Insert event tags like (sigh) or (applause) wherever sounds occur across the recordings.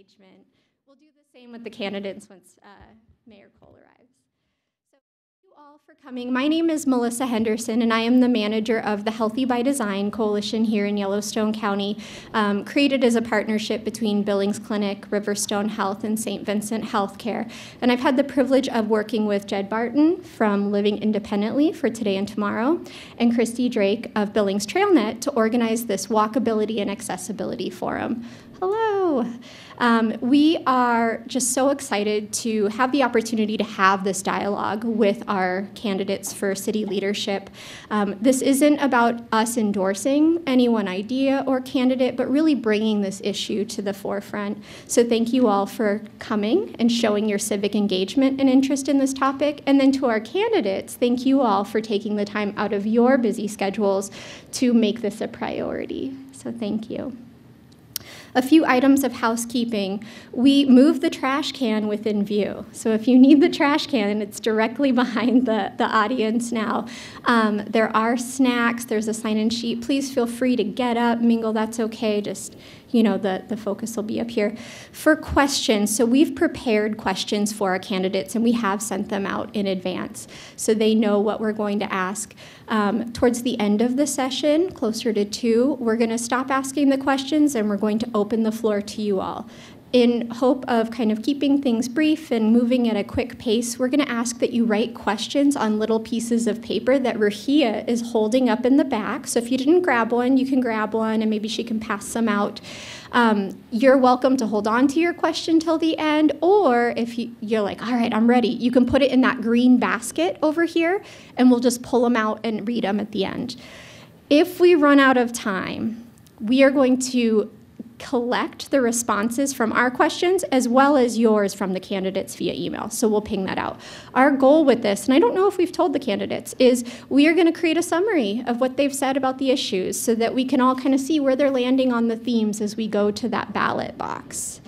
engagement. We'll do the same with the candidates once uh, Mayor Cole arrives. So thank you all for coming. My name is Melissa Henderson, and I am the manager of the Healthy by Design Coalition here in Yellowstone County, um, created as a partnership between Billings Clinic, Riverstone Health, and St. Vincent Healthcare. And I've had the privilege of working with Jed Barton from Living Independently for today and tomorrow, and Christy Drake of Billings TrailNet to organize this Walkability and Accessibility Forum. Hello. Um, we are just so excited to have the opportunity to have this dialogue with our candidates for city leadership. Um, this isn't about us endorsing any one idea or candidate, but really bringing this issue to the forefront. So thank you all for coming and showing your civic engagement and interest in this topic. And then to our candidates, thank you all for taking the time out of your busy schedules to make this a priority. So thank you. A few items of housekeeping. We move the trash can within view. So if you need the trash can, it's directly (laughs) behind the, the audience now. Um, there are snacks, there's a sign in sheet. Please feel free to get up, mingle, that's okay. Just you know, the, the focus will be up here. For questions, so we've prepared questions for our candidates and we have sent them out in advance so they know what we're going to ask. Um, towards the end of the session, closer to two, we're going to stop asking the questions and we're going to open the floor to you all in hope of kind of keeping things brief and moving at a quick pace, we're going to ask that you write questions on little pieces of paper that Rahia is holding up in the back. So if you didn't grab one, you can grab one and maybe she can pass some out. Um, you're welcome to hold on to your question till the end, or if you, you're like, all right, I'm ready, you can put it in that green basket over here and we'll just pull them out and read them at the end. If we run out of time, we are going to collect the responses from our questions as well as yours from the candidates via email. So we'll ping that out. Our goal with this, and I don't know if we've told the candidates, is we are going to create a summary of what they've said about the issues so that we can all kind of see where they're landing on the themes as we go to that ballot box.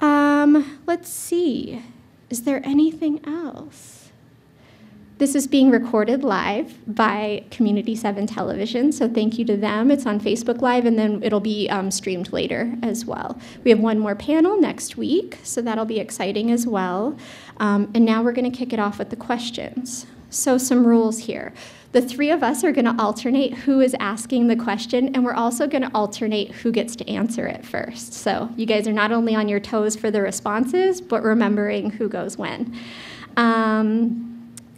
Um, let's see. Is there anything else? This is being recorded live by Community 7 Television, so thank you to them. It's on Facebook Live, and then it'll be um, streamed later as well. We have one more panel next week, so that'll be exciting as well. Um, and now we're going to kick it off with the questions. So, some rules here. The three of us are going to alternate who is asking the question, and we're also going to alternate who gets to answer it first. So, you guys are not only on your toes for the responses, but remembering who goes when. Um,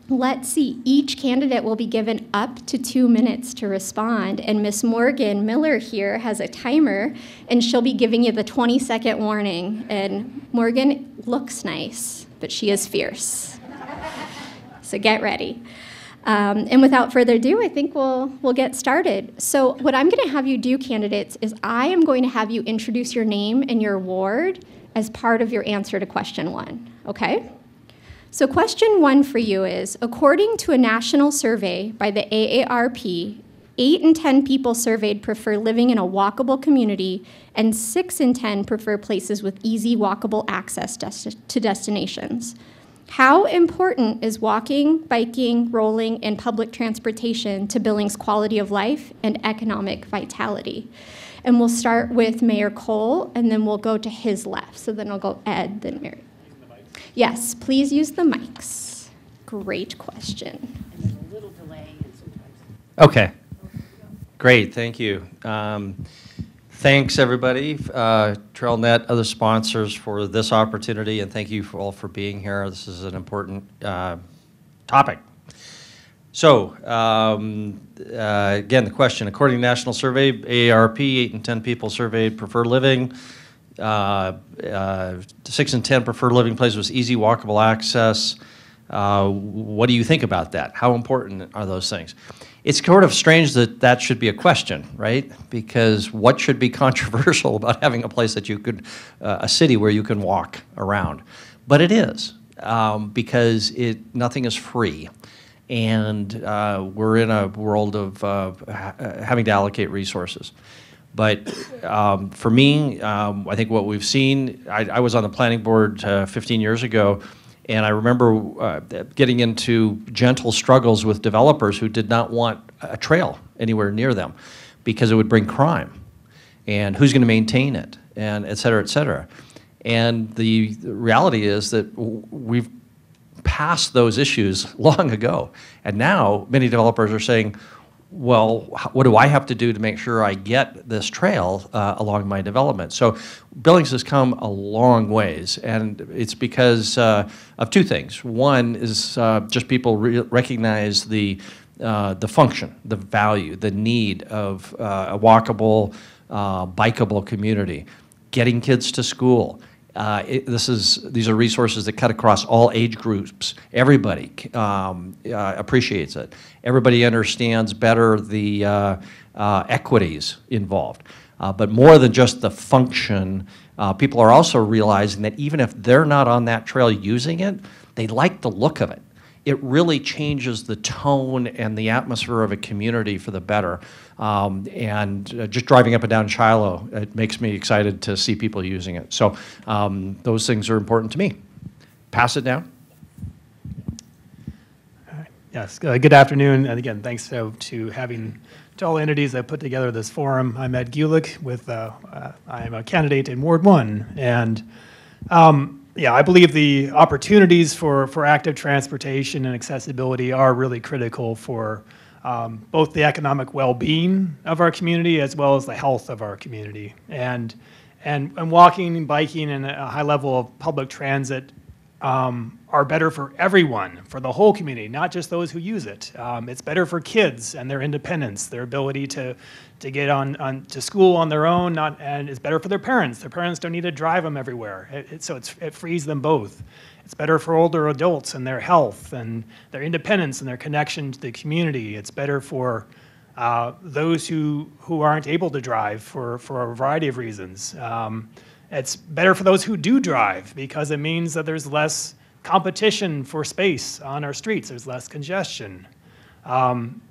Let's see, each candidate will be given up to two minutes to respond. And Miss Morgan Miller here has a timer, and she'll be giving you the 20 second warning. And Morgan looks nice, but she is fierce. so get ready. Um, and without further ado, I think we'll, we'll get started. So, what I'm going to have you do, candidates, is I am going to have you introduce your name and your ward as part of your answer to question one, okay? So, question one for you is according to a national survey by the AARP, 8 in 10 people surveyed prefer living in a walkable community, and 6 in 10 prefer places with easy walkable access to destinations. How important is walking, biking, rolling, and public transportation to Billings' quality of life and economic vitality? And we'll start with Mayor Cole, and then we'll go to his left. So then I'll go Ed, then Mary. Yes, please use the mics. Great question. Okay. Great, thank you. Um, thanks, everybody, uh, TrailNet, other sponsors for this opportunity, and thank you for all for being here. This is an important uh, topic. So, um, uh, again, the question, according to national survey, AARP, 8 in 10 people surveyed prefer living six and 10 preferred living places with easy walkable access. Uh, what do you think about that? How important are those things? It's sort of strange that that should be a question, right? Because what should be (laughs) controversial about having a place that you could, uh, a city where you can walk around? But it is, um, because it nothing is free and uh, we're in a world of uh, ha having to allocate resources. But um, for me, um, I think what we've seen, I, I was on the planning board uh, 15 years ago, and I remember uh, getting into gentle struggles with developers who did not want a trail anywhere near them because it would bring crime. And who's going to maintain it? And et cetera, et cetera. And the the reality is that we've passed those issues (laughs) long ago. And now many developers are saying, well, what do I have to do to make sure I get this trail uh, along my development? So Billings has come a long ways, and it's because uh, of two things. One is uh, just people re- recognize the uh, the function, the value, the need of uh, a walkable, uh, bikeable community, getting kids to school, uh, it, this is, these are resources that cut across all age groups. Everybody um, uh, appreciates it. Everybody understands better the uh, uh, equities involved. Uh, but more than just the function, people are also realizing that even if they're not on that trail using it, they like the look of it it really changes the tone and the atmosphere of a community for the better. Um, and uh, just driving up and down Shiloh, it makes me excited to see people using it. So um, those things are important to me. Pass it down. Yes, uh, good afternoon, and again, thanks to, to having, to all entities that put together this forum. I'm Ed Gulick with, uh, uh, I'm a candidate in Ward One, and, um, yeah, I believe the opportunities for, for active transportation and accessibility are really critical for, um, both the economic well-being of our community as well as the health of our community. And, and, and walking and biking and a high level of public transit um, are better for everyone, for the whole community, not just those who use it. Um, it's better for kids and their independence, their ability to, to get on, on to school on their own, not, and it's better for their parents. Their parents don't need to drive them everywhere. It, it, so it's, it frees them both. It's better for older adults and their health and their independence and their connection to the community. It's better for uh, those who, who aren't able to drive for, for a variety of reasons. Um, it's better for those who do drive because it means that there's less competition for space on our streets, there's less congestion. Um,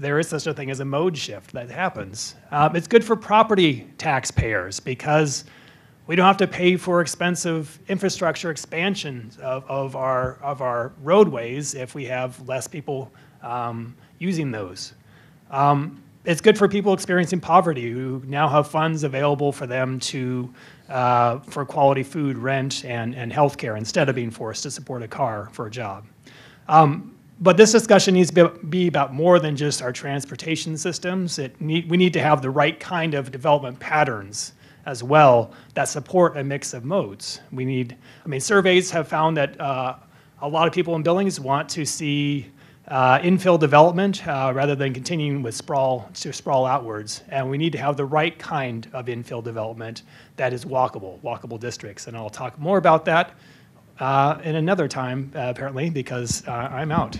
there is such a thing as a mode shift that happens. Um, it's good for property taxpayers because we don't have to pay for expensive infrastructure expansions of, of, our, of our roadways if we have less people um, using those. Um, it's good for people experiencing poverty who now have funds available for them to uh, for quality food, rent, and, and health care instead of being forced to support a car for a job. Um, but this discussion needs to be about more than just our transportation systems. It need, we need to have the right kind of development patterns as well that support a mix of modes. We need, I mean, surveys have found that uh, a lot of people in Billings want to see uh, infill development uh, rather than continuing with sprawl to sprawl outwards. And we need to have the right kind of infill development that is walkable, walkable districts. And I'll talk more about that uh, in another time, uh, apparently, because uh, I'm out.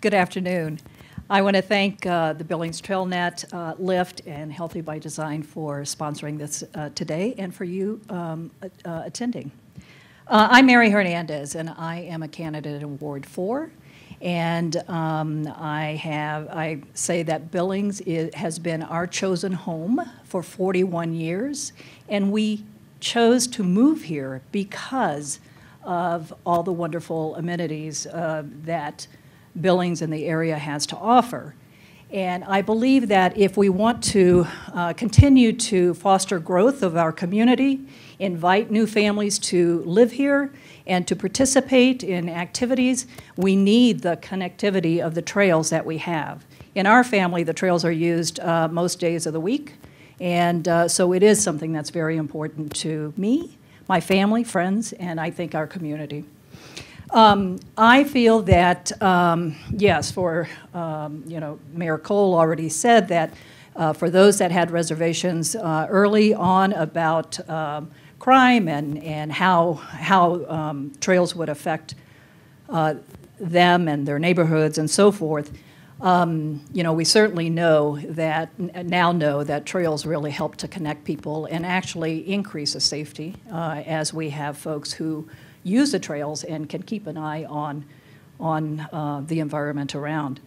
Good afternoon. I want to thank uh, the Billings TrailNet, uh, LIFTT, and Healthy by Design for sponsoring this uh, today and for you um, uh, attending. I'm Mary Hernandez, and I am a candidate in Ward 4. And um, I have, I say that Billings is, has been our chosen home for 41 years, and we chose to move here because of all the wonderful amenities uh, that Billings and the area has to offer. And I believe that if we want to uh, continue to foster growth of our community, invite new families to live here, and to participate in activities, we need the connectivity of the trails that we have. In our family, the trails are used uh, most days of the week, and uh, so it is something that's very important to me, my family, friends, and I think our community. Um, I feel that, um, yes, for, um, you know, Mayor Cole already said that uh, for those that had reservations uh, early on about um, crime and, and how, how um, trails would affect uh, them and their neighborhoods and so forth, um, you know, we certainly know that, now know that trails really help to connect people and actually increase the safety uh, as we have folks who use the trails and can keep an eye on, on uh, the environment around.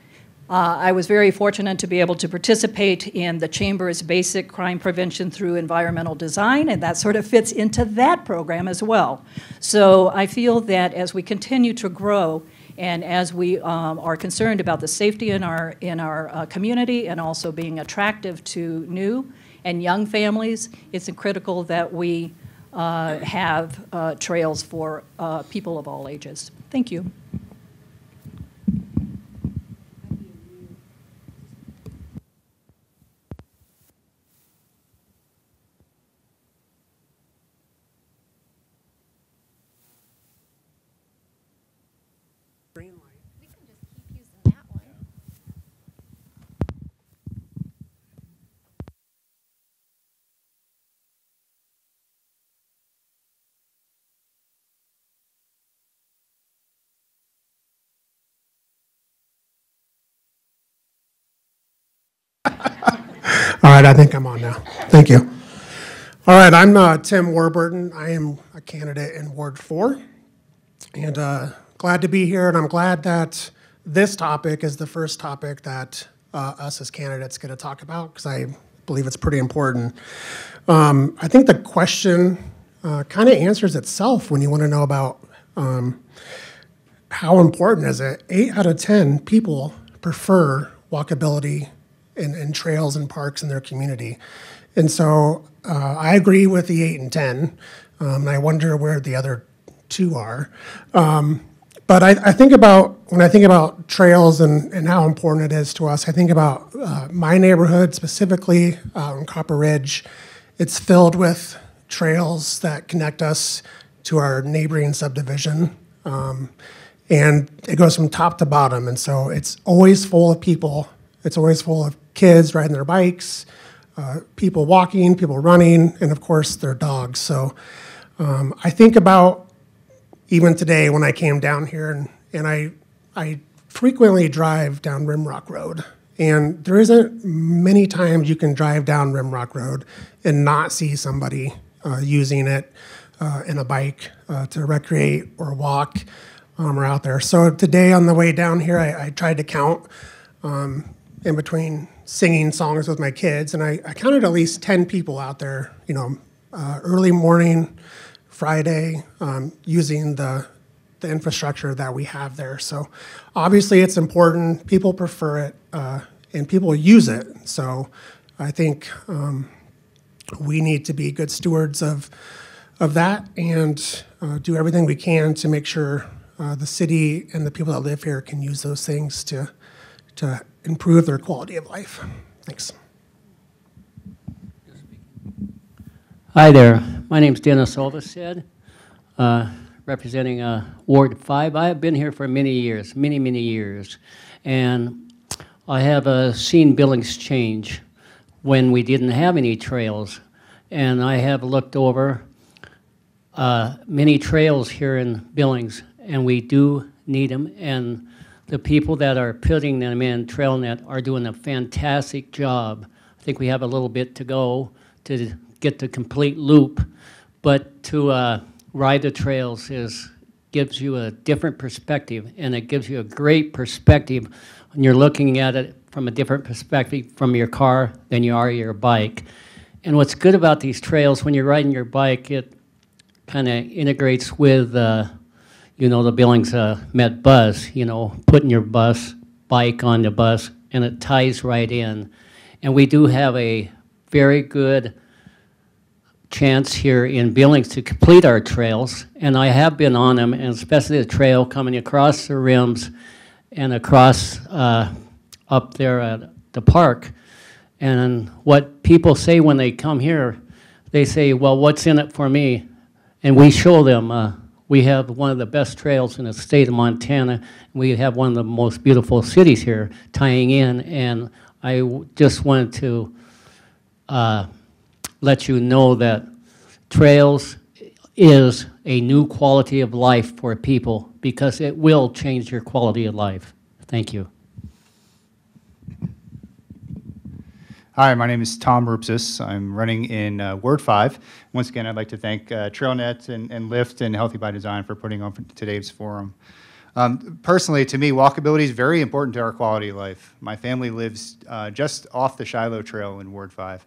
Uh, I was very fortunate to be able to participate in the Chamber's Basic Crime Prevention through Environmental Design, and that sort of fits into that program as well. So I feel that as we continue to grow and as we um, are concerned about the safety in our, in our uh, community and also being attractive to new and young families, it's critical that we uh, have uh, trails for uh, people of all ages. Thank you. All right, I think I'm on now. Thank you. All right, I'm uh, Tim Warburton. I am a candidate in Ward 4. And uh, glad to be here, and I'm glad that this topic is the first topic that uh, us as candidates get to talk about, because I believe it's pretty important. Um, I think the question uh, kind of answers itself when you want to know about um, how important is it? Eight out of 10 people prefer walkability and, trails and parks in their community. And so uh, I agree with the eight and 10. Um, I wonder where the other two are. Um, but I, I think about, when I think about trails and, and how important it is to us, I think about uh, my neighborhood specifically uh, in Copper Ridge. It's filled with trails that connect us to our neighboring subdivision. Um, and it goes from top to bottom. And so it's always full of people. It's always full of kids riding their bikes, uh, people walking, people running, and of course their dogs. So um, I think about even today when I came down here, and, and I I frequently drive down Rimrock Road, and there isn't many times you can drive down Rimrock Road and not see somebody uh, using it uh, in a bike uh, to recreate or walk um, or out there. So today on the way down here, I, I tried to count um, in between singing songs with my kids, and I, I counted at least 10 people out there, you know, uh, early morning, Friday, um, using the, the infrastructure that we have there. So obviously it's important, people prefer it, uh, and people use it. So I think um, we need to be good stewards of, of that and uh, do everything we can to make sure uh, the city and the people that live here can use those things to, to improve their quality of life. Thanks. Hi there. My name is Dennis Ulvestad, uh, representing uh, Ward 5. I have been here for many years, many, many years. And I have uh, seen Billings change when we didn't have any trails. And I have looked over uh, many trails here in Billings, and we do need them. And the people that are putting them in TrailNet are doing a fantastic job. I think we have a little bit to go to get the complete loop, but to uh, ride the trails is gives you a different perspective, and it gives you a great perspective when you're looking at it from a different perspective from your car than you are your bike. And what's good about these trails, when you're riding your bike, it kind of integrates with, uh, you know, the Billings uh, Met bus, you know, putting your bus, bike on the bus, and it ties right in. And we do have a very good chance here in Billings to complete our trails, and I have been on them, and especially the trail coming across the rims and across uh, up there at the park. And what people say when they come here, they say, well, what's in it for me? And we show them, uh, we have one of the best trails in the state of Montana. We have one of the most beautiful cities here tying in, and I just wanted to uh, let you know that trails is a new quality of life for people because it will change your quality of life. Thank you. Hi, my name is Tom Rupsis. I'm running in uh, Ward 5. Once again, I'd like to thank uh, TrailNet and, and LIFTT and Healthy by Design for putting on today's forum. Um, personally, to me, walkability is very important to our quality of life. My family lives uh, just off the Shiloh Trail in Ward 5,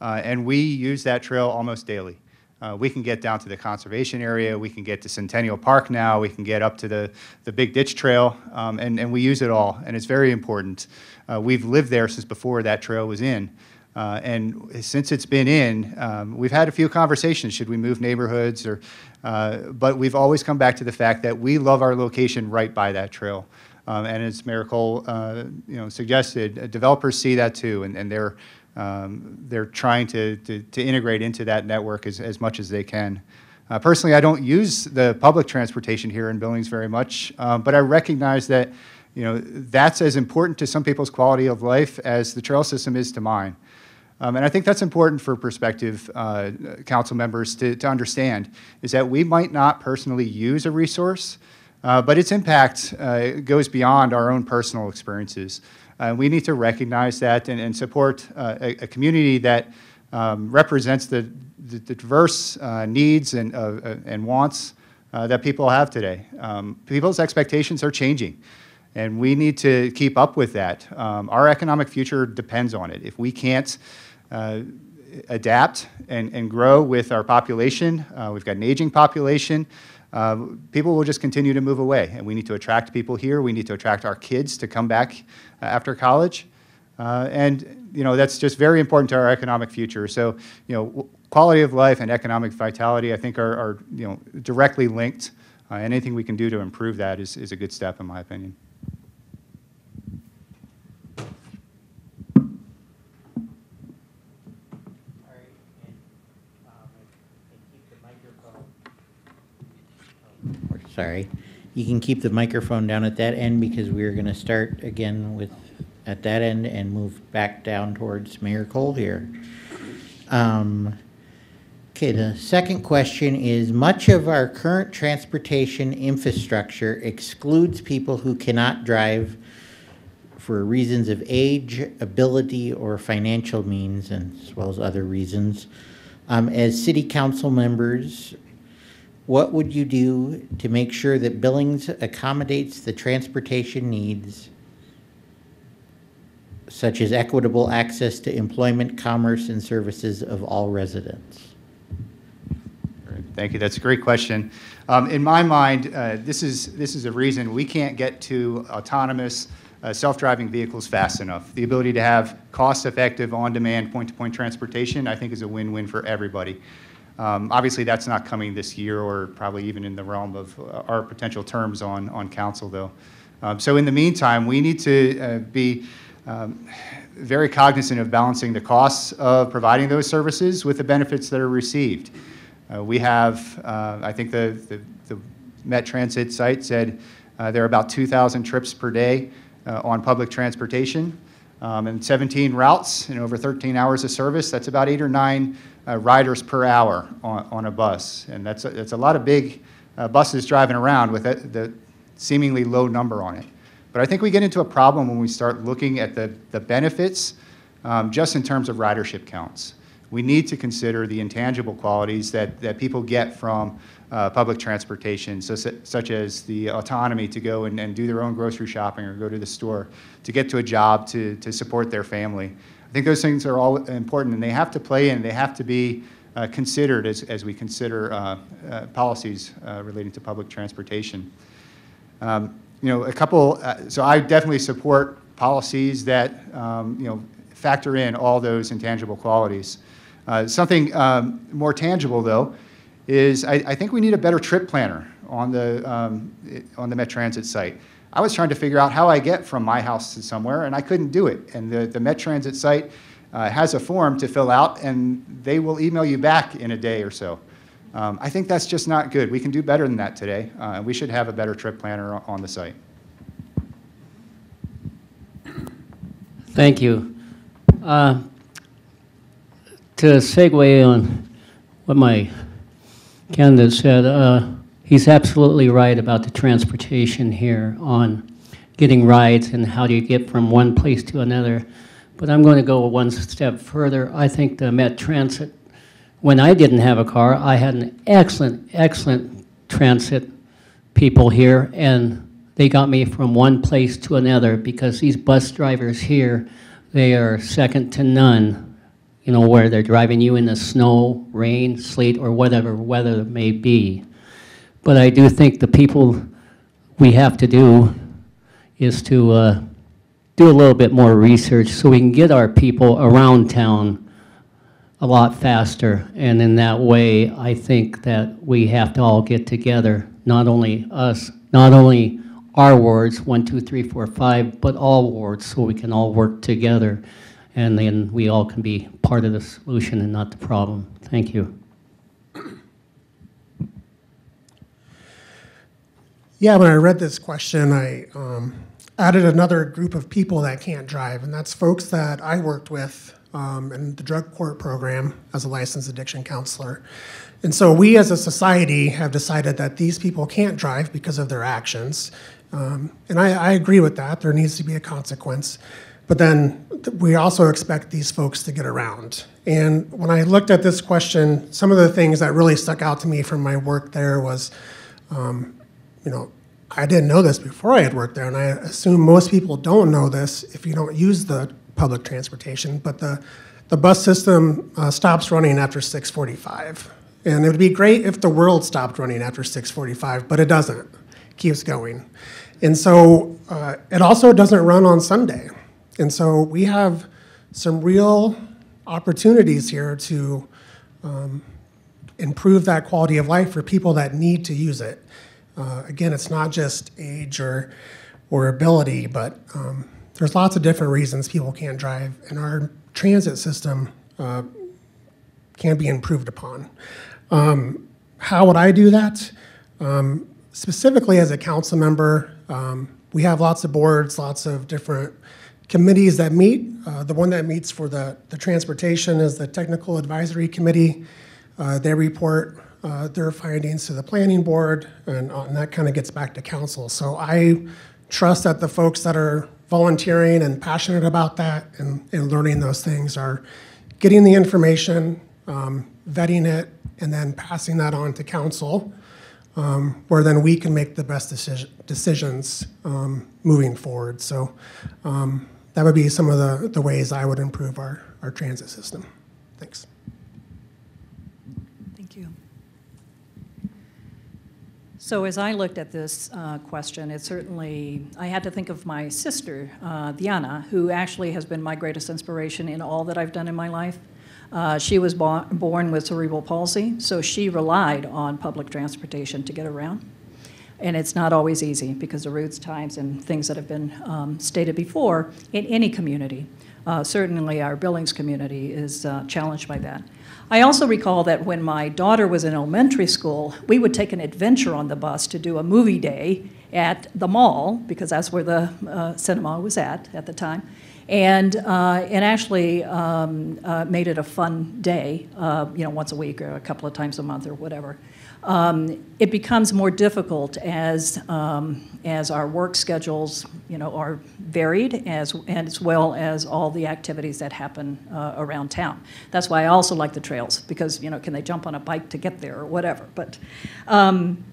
uh, and we use that trail almost daily. Uh, we can get down to the conservation area, we can get to Centennial Park now, we can get up to the, the Big Ditch Trail, um, and, and we use it all, and it's very important. Uh, we've lived there since before that trail was in. Uh, And since it's been in, um, we've had a few conversations, should we move neighborhoods or, uh, but we've always come back to the fact that we love our location right by that trail. Um, And as Cole, uh, you know, suggested, uh, developers see that too, and and they're, um, they're trying to to to integrate into that network as as much as they can. Uh, Personally, I don't use the public transportation here in Billings very much, um, but I recognize that, you know, that's as important to some people's quality of life as the trail system is to mine. Um, And I think that's important for prospective uh, council members to to understand, is that we might not personally use a resource, uh, but its impact uh, goes beyond our own personal experiences. Uh, we need to recognize that and, and support uh, a, a community that um, represents the, the, the diverse uh, needs and, uh, uh, and wants uh, that people have today. Um, people's expectations are changing, and we need to keep up with that. Um, our economic future depends on it. If we can't adapt and, and grow with our population, we've got an aging population, uh, people will just continue to move away. And we need to attract people here. We need to attract our kids to come back after college. Uh, and, you know, that's just very important to our economic future. So, you know, quality of life and economic vitality, I think, are, are you know, directly linked. Uh, anything we can do to improve that is, is a good step, in my opinion. Or, Sorry. You can keep the microphone down at that end because we're going to start again with, at that end and move back down towards Mayor Cole here. Um, Okay, the second question is, much of our current transportation infrastructure excludes people who cannot drive for reasons of age, ability, or financial means, and as well as other reasons. Um, as city council members, what would you do to make sure that Billings accommodates the transportation needs such as equitable access to employment, commerce, and services of all residents? Thank you. That's a great question. Um, in my mind, uh, this is this is a reason we can't get to autonomous, uh, self-driving vehicles fast enough. The ability to have cost-effective, on-demand, point-to-point transportation, I think, is a win-win for everybody. Um, obviously, that's not coming this year, or probably even in the realm of uh, our potential terms on on council, though. Um, so, in the meantime, we need to uh, be um, very cognizant of balancing the costs of providing those services with the benefits that are received. Uh, we have, uh, I think the, the, the Met Transit site said uh, there are about 2,000 trips per day uh, on public transportation um, and 17 routes and over 13 hours of service. That's about eight or nine uh, riders per hour on, on a bus. And that's a, that's a lot of big uh, buses driving around with a, the seemingly low number on it. But I think we get into a problem when we start looking at the, the benefits um, just in terms of ridership counts. We need to consider the intangible qualities that, that people get from uh, public transportation, so, such as the autonomy to go and, and do their own grocery shopping or go to the store, to get to a job, to, to support their family. I think those things are all important, and they have to play in, they have to be uh, considered as, as we consider uh, uh, policies uh, relating to public transportation. Um, you know, a couple, uh, so I definitely support policies that, um, you know, factor in all those intangible qualities. Uh, something um, more tangible, though, is I, I, think we need a better trip planner on the, um, on the Met Transit site. I was trying to figure out how I get from my house to somewhere, and I couldn't do it. And the, the Met Transit site uh, has a form to fill out, and they will email you back in a day or so. Um, I think that's just not good. We can do better than that today. Uh, we should have a better trip planner on the site. Thank you. Uh, to segue on what my candidate said, uh, he's absolutely right about the transportation here on getting rides and how do you get from one place to another. But I'm going to go one step further. I think the Met Transit, when I didn't have a car, I had an excellent, excellent transit people here, and they got me from one place to another because these bus drivers here, they are second to none. You know, where they're driving you in the snow, rain, sleet, or whatever weather it may be. But I do think the people we have to do is to uh, do a little bit more research so we can get our people around town a lot faster. And in that way, I think that we have to all get together, not only us, not only our wards, one, two, three, four, five, but all wards, so we can all work together. And then we all can be part of the solution and not the problem. Thank you. Yeah, when I read this question, I um, added another group of people that can't drive, and that's folks that I worked with um, in the drug court program as a licensed addiction counselor. And so we as a society have decided that these people can't drive because of their actions. Um, and I, I agree with that. There needs to be a consequence. But then th- we also expect these folks to get around. And when I looked at this question, some of the things that really stuck out to me from my work there was you know, I didn't know this before I had worked there, and I assume most people don't know this if you don't use the public transportation. But the the bus system uh, stops running after 6:45, and it would be great if the world stopped running after 6:45, but it doesn't. It keeps going, and so uh, it also doesn't run on Sunday, and so we have some real opportunities here to improve that quality of life for people that need to use it. Uh, again, it's not just age or or ability, but um, there's lots of different reasons people can't drive, and our transit system uh, can be improved upon. Um, how would I do that? Um, specifically, as a council member, um, we have lots of boards, lots of different committees that meet. Uh, the one that meets for the, the transportation is the Technical Advisory Committee. Uh, they report uh, their findings to the planning board, and, uh, and that kind of gets back to council. So I trust that the folks that are volunteering and passionate about that and, and learning those things are getting the information, um, vetting it, and then passing that on to council, um, where then we can make the best decision, decisions um, moving forward. So um, that would be some of the, the ways I would improve our, our transit system. Thanks. Thank you. So as I looked at this uh, question, it certainly, I had to think of my sister, uh, Diana, who actually has been my greatest inspiration in all that I've done in my life. Uh, She was bo- born with cerebral palsy, so she relied on public transportation to get around. And it's not always easy because of routes, times, and things that have been um, stated before in any community. Uh, Certainly, our Billings community is uh, challenged by that. I also recall that when my daughter was in elementary school, we would take an adventure on the bus to do a movie day at the mall, because that's where the uh, cinema was at at the time, and, uh, and actually um, uh, made it a fun day, uh, you know, once a week or a couple of times a month or whatever. Um, it becomes more difficult as, um, as our work schedules, you know, are varied as, as well as all the activities that happen uh, around town. That's why I also like the trails because, you know, can they jump on a bike to get there or whatever? But um,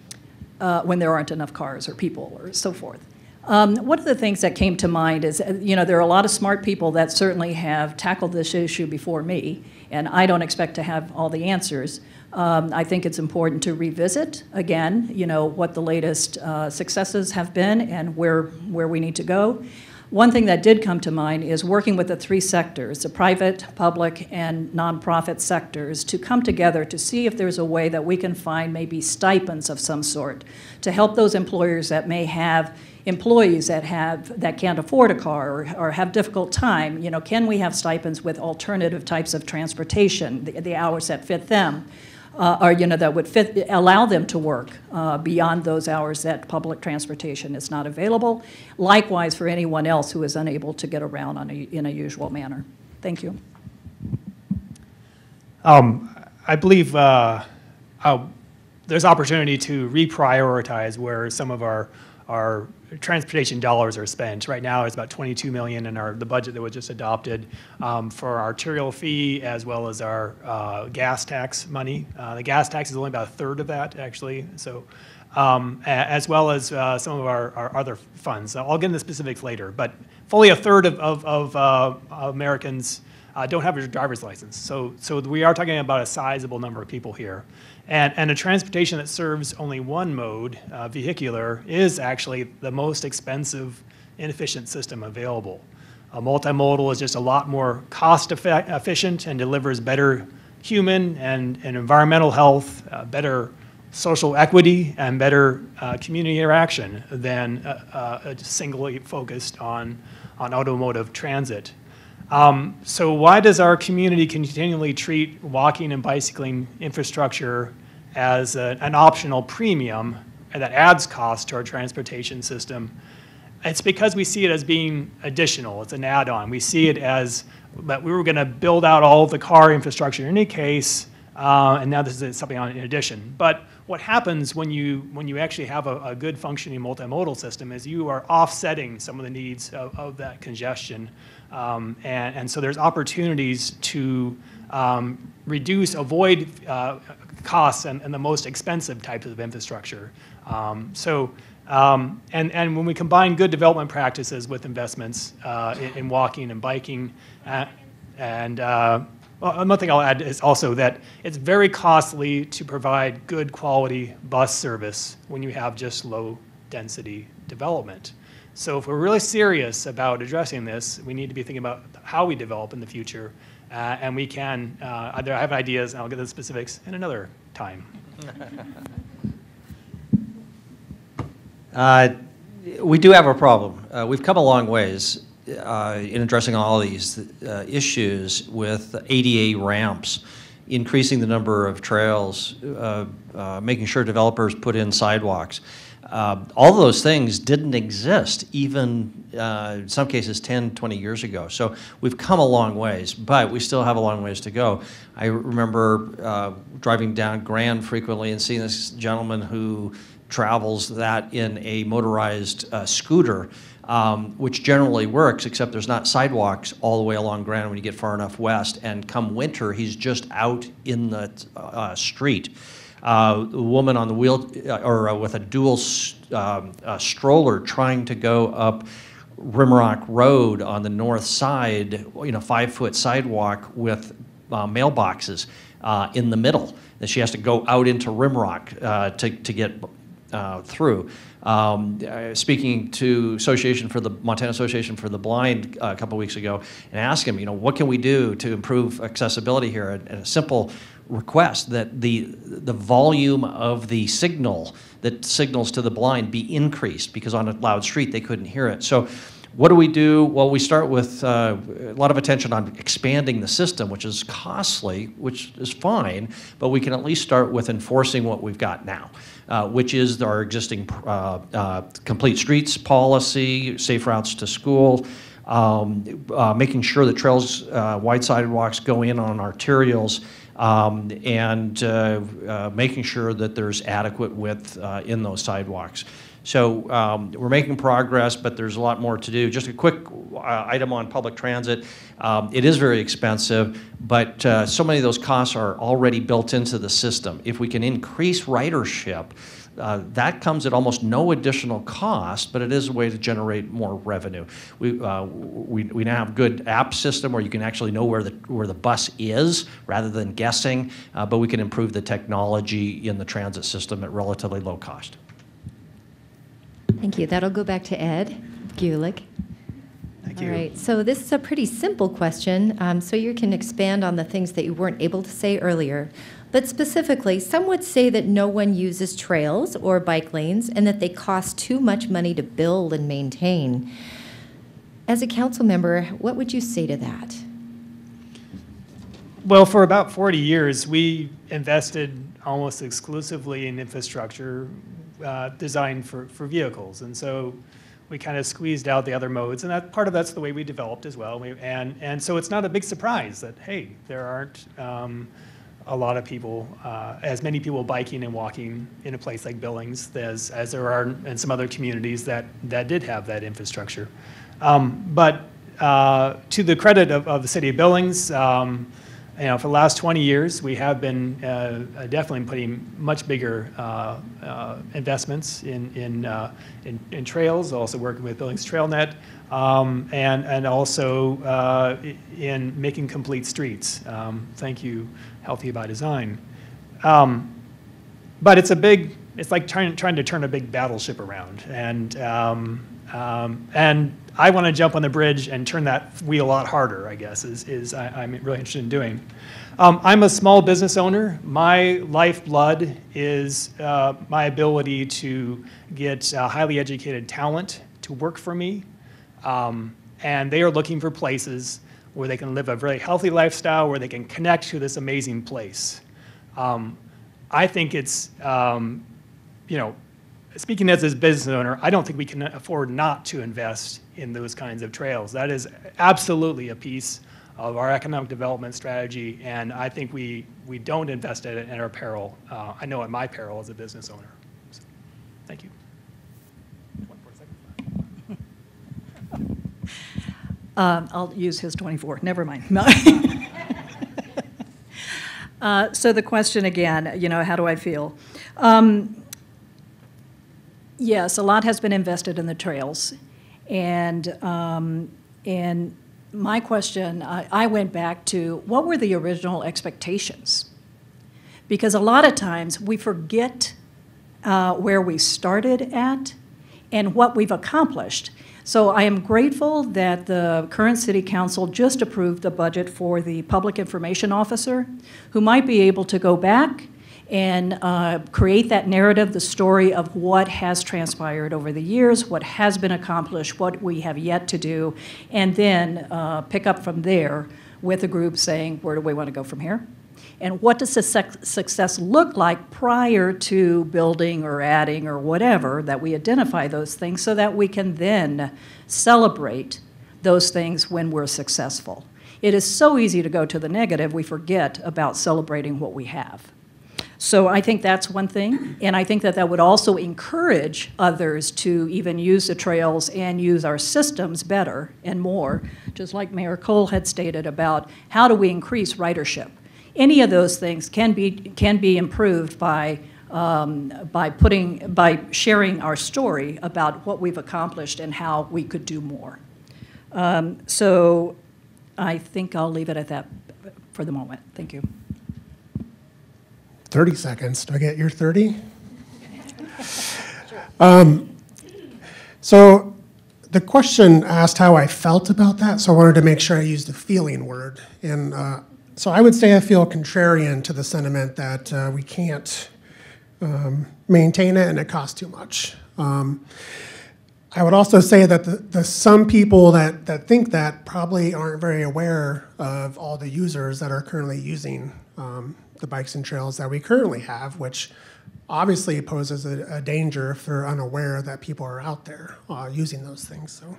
uh, when there aren't enough cars or people or so forth. Um, one of the things that came to mind is, uh, you know, there are a lot of smart people that certainly have tackled this issue before me, and I don't expect to have all the answers. Um, I think it's important to revisit again, you know, what the latest uh, successes have been and where where we need to go. One thing that did come to mind is working with the three sectors, the private, public, and nonprofit sectors, to come together to see if there's a way that we can find maybe stipends of some sort to help those employers that may have employees that have that can't afford a car or, or have difficult time. You know, can we have stipends with alternative types of transportation, the, the hours that fit them? Uh, or you know that would fit, allow them to work uh, beyond those hours that public transportation is not available. Likewise for anyone else who is unable to get around on a, in a usual manner. Thank you. Um, I believe uh, uh, there's opportunity to reprioritize where some of our our transportation dollars are spent. Right now, it's about 22 million in our the budget that was just adopted um, for our arterial fee as well as our uh, gas tax money. Uh, the gas tax is only about a third of that, actually. So. Um, as well as uh, some of our, our other funds. I'll get into specifics later, but fully a third of, of, of uh, Americans uh, don't have a driver's license. So, so we are talking about a sizable number of people here. And, and a transportation that serves only one mode, uh, vehicular, is actually the most expensive inefficient system available. A multimodal is just a lot more cost efficient and delivers better human and, and environmental health, uh, better social equity, and better uh, community interaction than a, uh, singly focused on, on automotive transit. Um, so why does our community continually treat walking and bicycling infrastructure as a, an optional premium that adds cost to our transportation system? It's because we see it as being additional. It's an add-on. We see it as that we were going to build out all the car infrastructure in any case, uh, and now this is something on in addition. But what happens when you when you actually have a, a good functioning multimodal system is you are offsetting some of the needs of, of that congestion um, and, and, so there's opportunities to um, reduce, avoid uh, costs and, and, the most expensive types of infrastructure. Um, so, um, and, and when we combine good development practices with investments uh, in, in, walking and biking, uh, and uh, well, another thing I'll add is also that it's very costly to provide good quality bus service when you have just low density development. So if we're really serious about addressing this, we need to be thinking about how we develop in the future. Uh, and we can, uh, I have ideas, and I'll get the specifics in another time. (laughs) uh, we do have a problem. Uh, we've come a long ways uh, in addressing all these uh, issues with ADA ramps, increasing the number of trails, making sure developers put in sidewalks. Uh, all those things didn't exist even uh, in some cases 10, 20 years ago. So we've come a long ways, but we still have a long ways to go. I remember uh, driving down Grand frequently and seeing this gentleman who travels that in a motorized uh, scooter. Um, which generally works, except there's not sidewalks all the way along Grand when you get far enough west. And come winter, he's just out in the uh, street uh, a woman on the wheel uh, or uh, with a dual um, stroller trying to go up Rimrock Road on the north side, you know, five foot sidewalk with uh, mailboxes uh, in the middle. And she has to go out into Rimrock uh, to, to get through. Um, speaking to Association for the Montana Association for the Blind a couple weeks ago, and asked him, you know, what can we do to improve accessibility here? And a simple request that the, the volume of the signal that signals to the blind be increased because on a loud street they couldn't hear it. So what do we do? Well, we start with uh, a lot of attention on expanding the system, which is costly, which is fine, but we can at least start with enforcing what we've got now, uh, which is our existing uh, uh complete streets policy, safe routes to school, um, uh, making sure that trails, uh, wide sidewalks go in on arterials, um, and uh, uh, making sure that there's adequate width uh, in those sidewalks. So um, we're making progress, but there's a lot more to do. Just a quick uh, item on public transit. Um, it is very expensive, but uh, so many of those costs are already built into the system. If we can increase ridership, uh, that comes at almost no additional cost, but it is a way to generate more revenue. We, uh, we, we now have a good app system where you can actually know where the, where the bus is rather than guessing, uh, but we can improve the technology in the transit system at relatively low cost. Thank you. That'll go back to Ed Gulick. Thank you. All right. So this is a pretty simple question, um, so you can expand on the things that you weren't able to say earlier. But specifically, some would say that no one uses trails or bike lanes and that they cost too much money to build and maintain. As a council member, what would you say to that? Well, for about 40 years, we invested almost exclusively in infrastructure uh, designed for, for vehicles. And so we kind of squeezed out the other modes, and that part of that's the way we developed as well. We, and, and so it's not a big surprise that, hey, there aren't um, a lot of people, uh, as many people biking and walking in a place like Billings as, as there are in some other communities that, that did have that infrastructure. Um, but uh, to the credit of, of the city of Billings, um, you know, for the last 20 years, we have been uh, definitely putting much bigger uh, uh, investments in, in, uh, in, in, trails, also working with Billings TrailNet, um, and, and also uh, in making complete streets. Um, thank you, Healthy by Design. Um, but it's a big, it's like trying, trying to turn a big battleship around. And um, Um, and I want to jump on the bridge and turn that wheel a lot harder, I guess, is, is I, I'm really interested in doing. Um, I'm a small business owner. My lifeblood is uh, my ability to get uh, highly educated talent to work for me. Um, and they are looking for places where they can live a very healthy lifestyle, where they can connect to this amazing place. Um, I think it's, um, you know, speaking as a business owner, I don't think we can afford not to invest in those kinds of trails. That is absolutely a piece of our economic development strategy, and I think we, we don't invest in it at our peril. Uh, I know at my peril as a business owner. So, thank you. (laughs) Um, I'll use his 24, never mind. No. (laughs) Uh, So the question again, you know, how do I feel? Um, Yes, a lot has been invested in the trails. And, um, and my question, I, I went back to, what were the original expectations? Because a lot of times, we forget uh, where we started at and what we've accomplished. So I am grateful that the current city council just approved the budget for the public information officer, who might be able to go back and uh, create that narrative, the story of what has transpired over the years, what has been accomplished, what we have yet to do, and then uh, pick up from there with a group saying, where do we want to go from here? And what does success look like prior to building or adding or whatever, that we identify those things so that we can then celebrate those things when we're successful. It is so easy to go to the negative, we forget about celebrating what we have. So I think that's one thing, and I think that that would also encourage others to even use the trails and use our systems better and more, just like Mayor Cole had stated about how do we increase ridership. Any of those things can be, can be improved by, um, by putting, by sharing our story about what we've accomplished and how we could do more. Um, So I think I'll leave it at that for the moment. Thank you. 30 seconds. Do I get your 30? Um, So the question asked how I felt about that, so I wanted to make sure I used the feeling word. And uh, so I would say I feel contrarian to the sentiment that uh, we can't um, maintain it and it costs too much. Um, I would also say that the, the some people that, that think that probably aren't very aware of all the users that are currently using um, the bikes and trails that we currently have, which obviously poses a, a danger if they're unaware that people are out there uh, using those things. So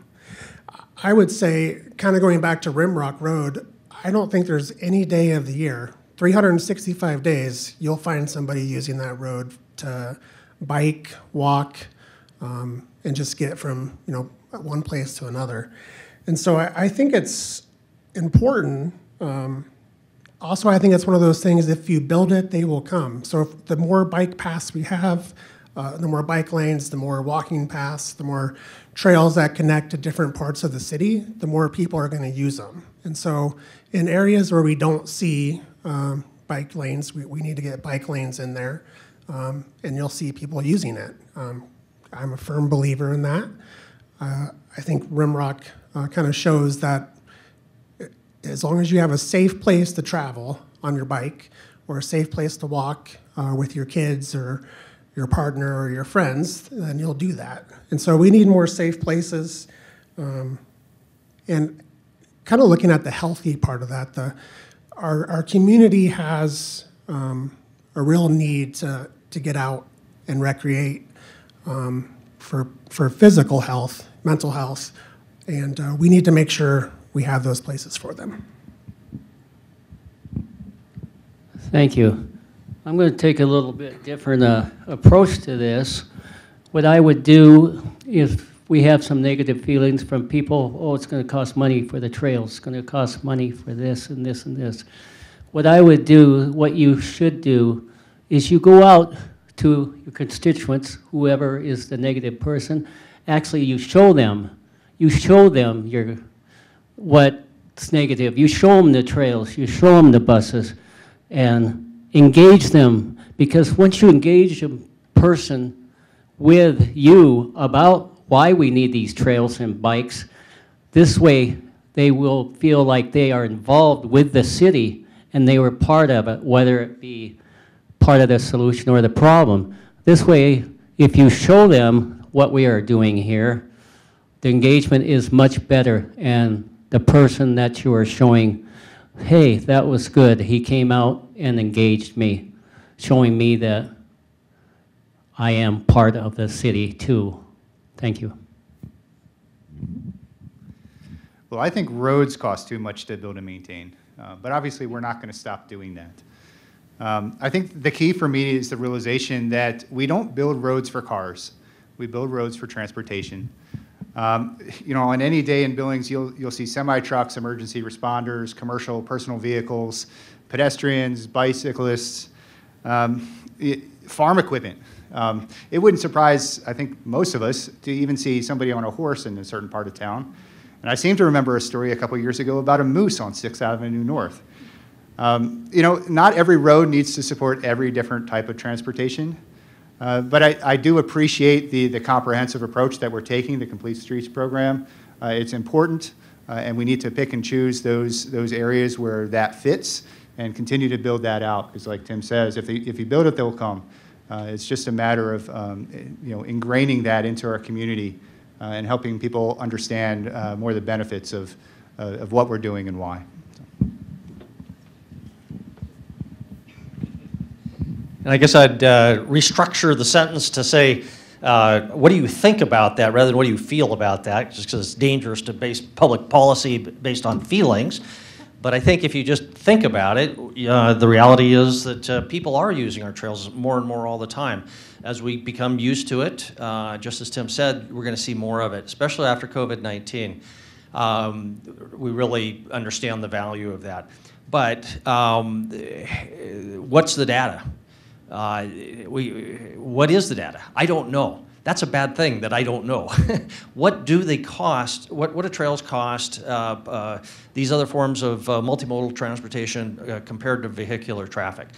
I would say, kind of going back to Rimrock Road, I don't think there's any day of the year, 365 days, you'll find somebody using that road to bike, walk, um, and just get from you know one place to another. And so I, I think it's important. Um, also, I think it's one of those things. If you build it, they will come. So if the more bike paths we have, uh, the more bike lanes, the more walking paths, the more trails that connect to different parts of the city, the more people are going to use them. And so, in areas where we don't see um, bike lanes, we, we need to get bike lanes in there, um, and you'll see people using it. Um, I'm a firm believer in that. Uh, I think Rimrock uh, kind of shows that as long as you have a safe place to travel on your bike or a safe place to walk uh, with your kids or your partner or your friends, then you'll do that. And so we need more safe places. Um, and kind of looking at the healthy part of that, the, our, our community has um, a real need to, to get out and recreate um, for, for physical health, mental health, and uh, we need to make sure we have those places for them. Thank you. I'm going to take a little bit different uh, approach to this. What I would do if we have some negative feelings from people, oh, it's going to cost money for the trails, it's going to cost money for this and this and this. What I would do, what you should do, is you go out to your constituents, whoever is the negative person, actually you show them, you show them your, what's negative. You show them the trails, you show them the buses, and engage them. Because once you engage a person with you about why we need these trails and bikes. This way, they will feel like they are involved with the city and they were part of it, whether it be part of the solution or the problem. This way, if you show them what we are doing here, the engagement is much better and the person that you are showing, hey, that was good. He came out and engaged me, showing me that I am part of the city too. Thank you. Well, I think roads cost too much to build and maintain, uh, but obviously we're not going to stop doing that. Um, I think the key for me is the realization that we don't build roads for cars. We build roads for transportation. Um, you know, on any day in Billings, you'll, you'll see semi-trucks, emergency responders, commercial personal vehicles, pedestrians, bicyclists, um, it, farm equipment. Um, it wouldn't surprise, I think, most of us to even see somebody on a horse in a certain part of town. And I seem to remember a story a couple years ago about a moose on 6th Avenue North. Um, you know, not every road needs to support every different type of transportation, uh, but I, I, do appreciate the, the comprehensive approach that we're taking, the Complete Streets program. Uh, it's important, uh, and we need to pick and choose those, those areas where that fits and continue to build that out. Because like Tim says, if, they, if you build it, they'll come. Uh, it's just a matter of um, you know, ingraining that into our community uh, and helping people understand uh, more the benefits of, of what we're doing and why. And I guess I'd uh, restructure the sentence to say, uh, what do you think about that rather than what do you feel about that, just because it's dangerous to base public policy based on feelings. But I think if you just think about it, uh, the reality is that uh, people are using our trails more and more all the time. As we become used to it, uh, just as Tim said, we're going to see more of it, especially after COVID 19. Um, we really understand the value of that. But um, what's the data? Uh, we, what is the data? I don't know. That's a bad thing that I don't know. (laughs) what do they cost? What, what do trails cost? Uh, uh, these other forms of uh, multimodal transportation uh, compared to vehicular traffic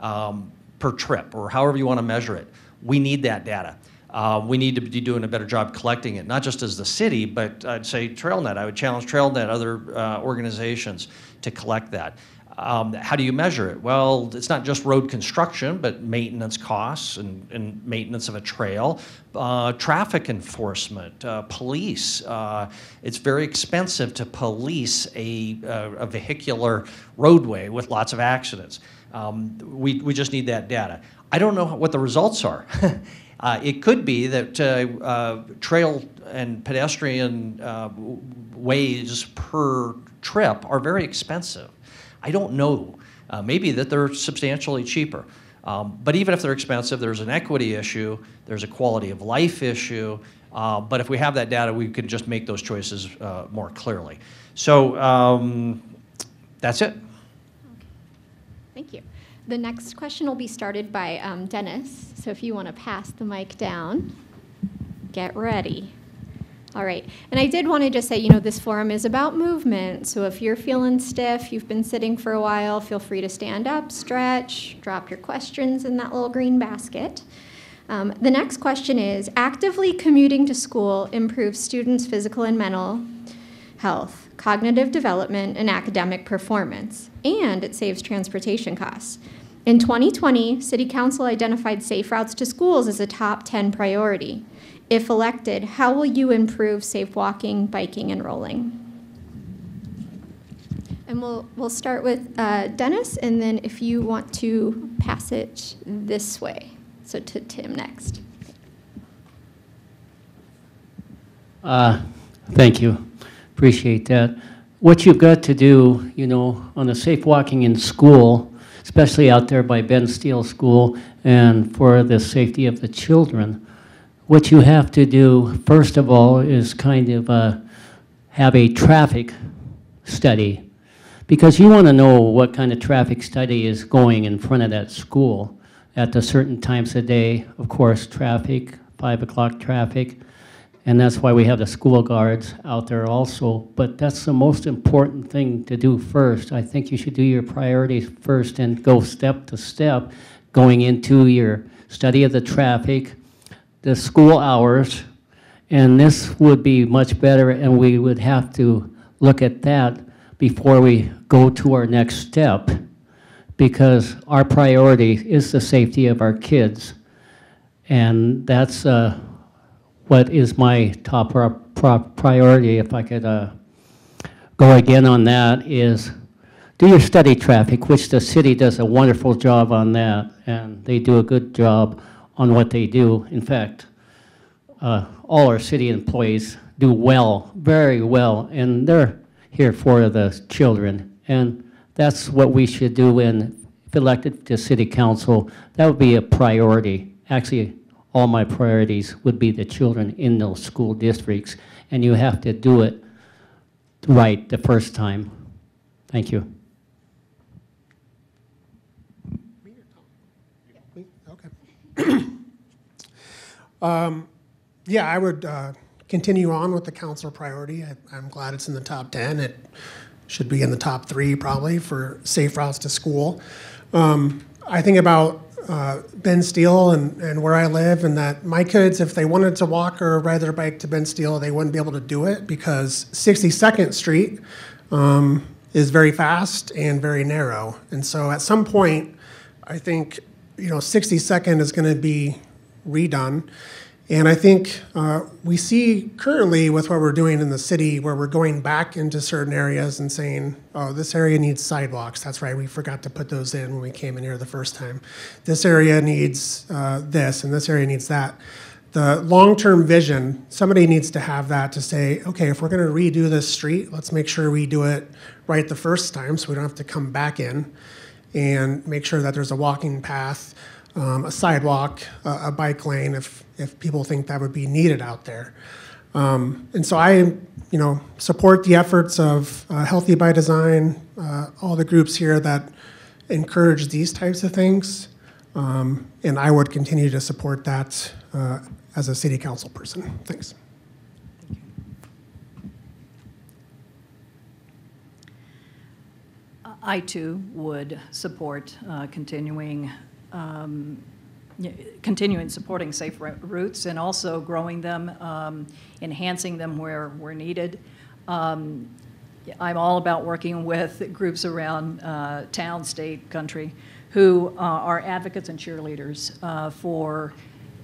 um, per trip, or however you want to measure it. We need that data. Uh, we need to be doing a better job collecting it, not just as the city, but I'd say TrailNet. I would challenge TrailNet, other uh, organizations, to collect that. Um, how do you measure it? Well, it's not just road construction, but maintenance costs and, and maintenance of a trail, uh, traffic enforcement, uh, police. Uh, it's very expensive to police a, uh, a vehicular roadway with lots of accidents. Um, we, we just need that data. I don't know what the results are. (laughs) Uh, it could be that uh, trail and pedestrian ways per trip are very expensive. I don't know. Uh, maybe that they're substantially cheaper. Um, but even if they're expensive, there's an equity issue, there's a quality of life issue. Uh, but if we have that data, we can just make those choices uh, more clearly. So um, that's it. Thank you. The next question will be started by um, Dennis. So if you want to pass the mic down, get ready. All right. And I did want to just say, you know, this forum is about movement. So if you're feeling stiff, you've been sitting for a while, feel free to stand up, stretch, drop your questions in that little green basket. Um, the next question is actively commuting to school improves students' physical and mental health, cognitive development, and academic performance, and it saves transportation costs. In 2020, City Council identified safe routes to schools as a top 10 priority. If elected, how will you improve safe walking, biking, and rolling? And we'll, we'll start with uh, Dennis, and then if you want to pass it this way, so to Tim next. Uh, thank you. Appreciate that. What you've got to do, you know, on the safe walking in school, especially out there by Ben Steele School, and for the safety of the children, what you have to do, first of all, is kind of uh, have a traffic study because you want to know what kind of traffic study is going in front of that school at the certain times of day. Of course, traffic, 5 o'clock traffic, and that's why we have the school guards out there also. But that's the most important thing to do first. I think you should do your priorities first and go step to step going into your study of the traffic, the school hours And this would be much better, and we would have to look at that before we go to our next step, because our priority is the safety of our kids. And that's uh, what is my top pri- pri- priority, if I could uh, go again on that, is do your study traffic, which the city does a wonderful job on that, and they do a good job on what they do. In fact, uh, all our city employees do well, very well, and they're here for the children. And that's what we should do when if elected to city council. That would be a priority. Actually, all my priorities would be the children in those school districts, and you have to do it right the first time. Thank you. (clears throat) Um, Yeah, I would uh, continue on with the council priority. I- I'm glad it's in the top 10. It should be in the top three probably for safe routes to school. Um, I think about uh, Ben Steele and and where I live, and that my kids, if they wanted to walk or ride their bike to Ben Steele, they wouldn't be able to do it because 62nd Street um, is very fast and very narrow. And so at some point, I think, you know, 62nd is going to be redone. And I think uh, we see currently with what we're doing in the city, where we're going back into certain areas and saying, oh, this area needs sidewalks. That's right, we forgot to put those in when we came in here the first time. This area needs uh, this, and this area needs that. The long-term vision, somebody needs to have that to say, okay, if we're going to redo this street, let's make sure we do it right the first time, so we don't have to come back in and make sure that there's a walking path, um, a sidewalk, a, a bike lane, if, if people think that would be needed out there. Um, and so I, you know, support the efforts of uh, Healthy by Design, uh, all the groups here that encourage these types of things. Um, and I would continue to support that uh, as a city council person. Thanks. I too would support uh, continuing, um, continuing supporting safe routes and also growing them, um, enhancing them where, where needed. Um, I'm all about working with groups around uh, town, state, country, who uh, are advocates and cheerleaders uh, for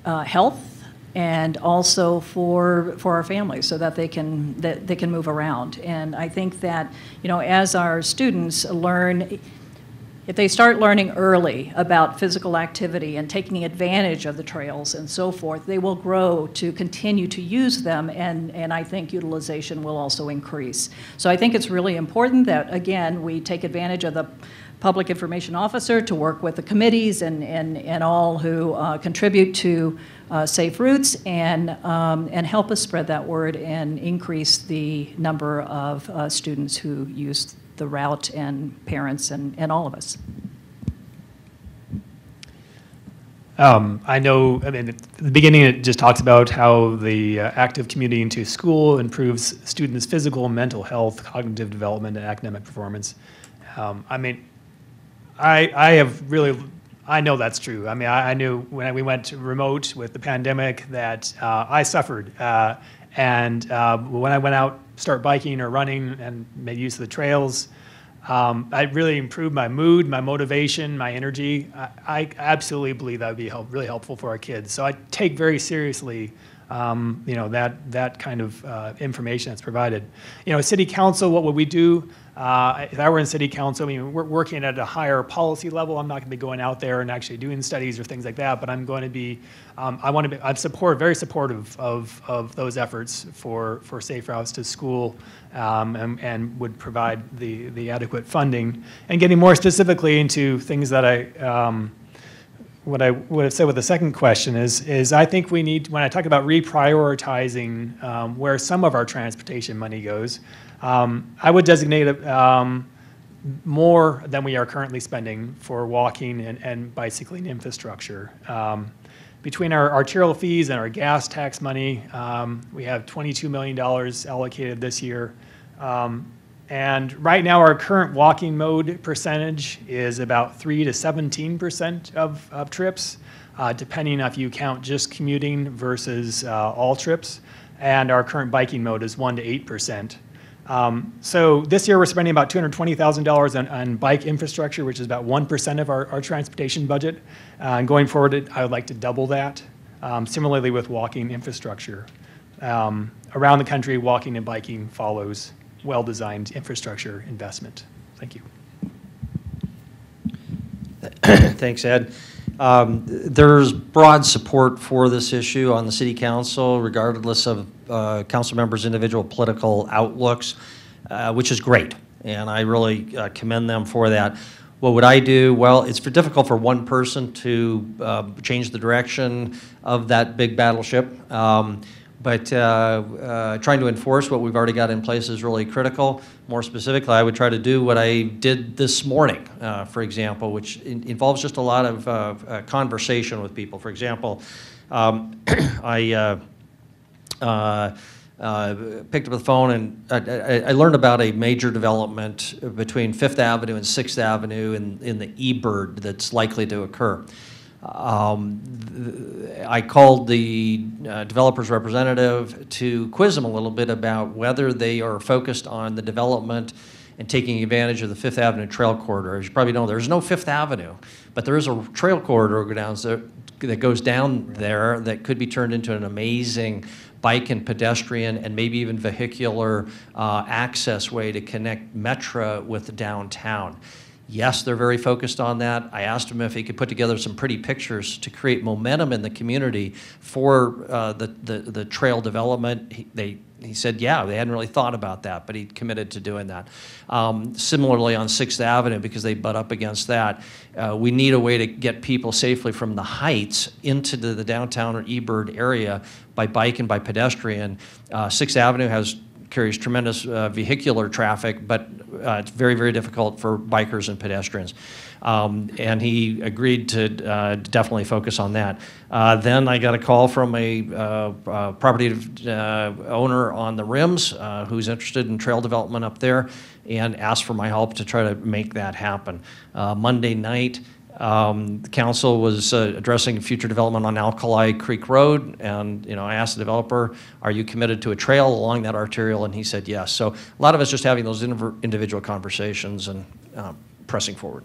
uh, health and also for, for our families so that they can, that they can move around. And I think that, you know, as our students learn, if they start learning early about physical activity and taking advantage of the trails and so forth, they will grow to continue to use them, and, and I think utilization will also increase. So I think it's really important that, again, we take advantage of the public information officer to work with the committees and, and, and all who uh, contribute to uh, safe routes and, um, and help us spread that word and increase the number of uh, students who use the route and parents and, and all of us. Um, I know, I mean, at the beginning, it just talks about how the uh, active community into school improves students' physical mental health, cognitive development, and academic performance. Um, I mean, I, I have really, I know that's true. I mean, I, I knew when we went remote with the pandemic that uh, I suffered. Uh, and uh, when I went out, start biking or running and made use of the trails, um, I really improved my mood, my motivation, my energy. I, I absolutely believe that would be help, really helpful for our kids. So I take very seriously, um, you know, that that kind of uh, information that's provided. You know, city council, what would we do? Uh, if I were in city council, I mean, we're working at a higher policy level. I'm not going to be going out there and actually doing studies or things like that. But I'm going to be, um, I want to be, I'm support, very supportive of, of those efforts for, for safe routes to school, um, and, and would provide the, the adequate funding. And getting more specifically into things that I, um, what I would have said with the second question is, is I think we need, when I talk about reprioritizing um, where some of our transportation money goes, um, I would designate um, more than we are currently spending for walking and, and bicycling infrastructure. Um, between our arterial fees and our gas tax money, um, we have $22 million allocated this year. Um, and right now, our current walking mode percentage is about 3 to 17% of, of trips, uh, depending if you count just commuting versus uh, all trips. and our current biking mode is 1 to 8%. Um, so this year we're spending about $220,000 on, on bike infrastructure, which is about 1% of our, our transportation budget. Uh, and going forward, I would like to double that. Um, similarly with walking infrastructure. Um, around the country, walking and biking follows well-designed infrastructure investment. Thank you. (coughs) Thanks, Ed. Um, There's broad support for this issue on the city council, regardless of uh, council members' individual political outlooks, uh, which is great, and I really uh, commend them for that. What would I do? Well, it's for- difficult for one person to uh, change the direction of that big battleship. Um, but uh, uh, trying to enforce what we've already got in place is really critical. More specifically, I would try to do what I did this morning, uh, for example, which in- involves just a lot of conversation with people. For example, um, (clears throat) I uh, picked up the phone and I, I, I learned about a major development between Fifth Avenue and Sixth Avenue in, in the EBURD that's likely to occur. Um, I called the uh, developer's representative to quiz them a little bit about whether they are focused on the development and taking advantage of the Fifth Avenue Trail Corridor. As you probably know, there's no Fifth Avenue, but there is a trail corridor that goes down there that could be turned into an amazing bike and pedestrian and maybe even vehicular uh, access way to connect Metra with downtown. Yes, they're very focused on that. I asked him if he could put together some pretty pictures to create momentum in the community for uh, the, the, the trail development. He, they, he said, yeah, they hadn't really thought about that, but he committed to doing that. Um, similarly, on Sixth Avenue, because they butt up against that, uh, we need a way to get people safely from the heights into the, the downtown or EBURD area by bike and by pedestrian. Uh, Sixth Avenue has carries tremendous uh, vehicular traffic, but uh, it's very, very difficult for bikers and pedestrians. Um, and he agreed to uh, definitely focus on that. Uh, then I got a call from a uh, uh, property owner on the rims who's interested in trail development up there and asked for my help to try to make that happen. Monday night, um, The council was uh, addressing future development on Alkali Creek Road, and, you know, I asked the developer, are you committed to a trail along that arterial? And he said yes. So a lot of us just having those indiv- individual conversations and uh, pressing forward.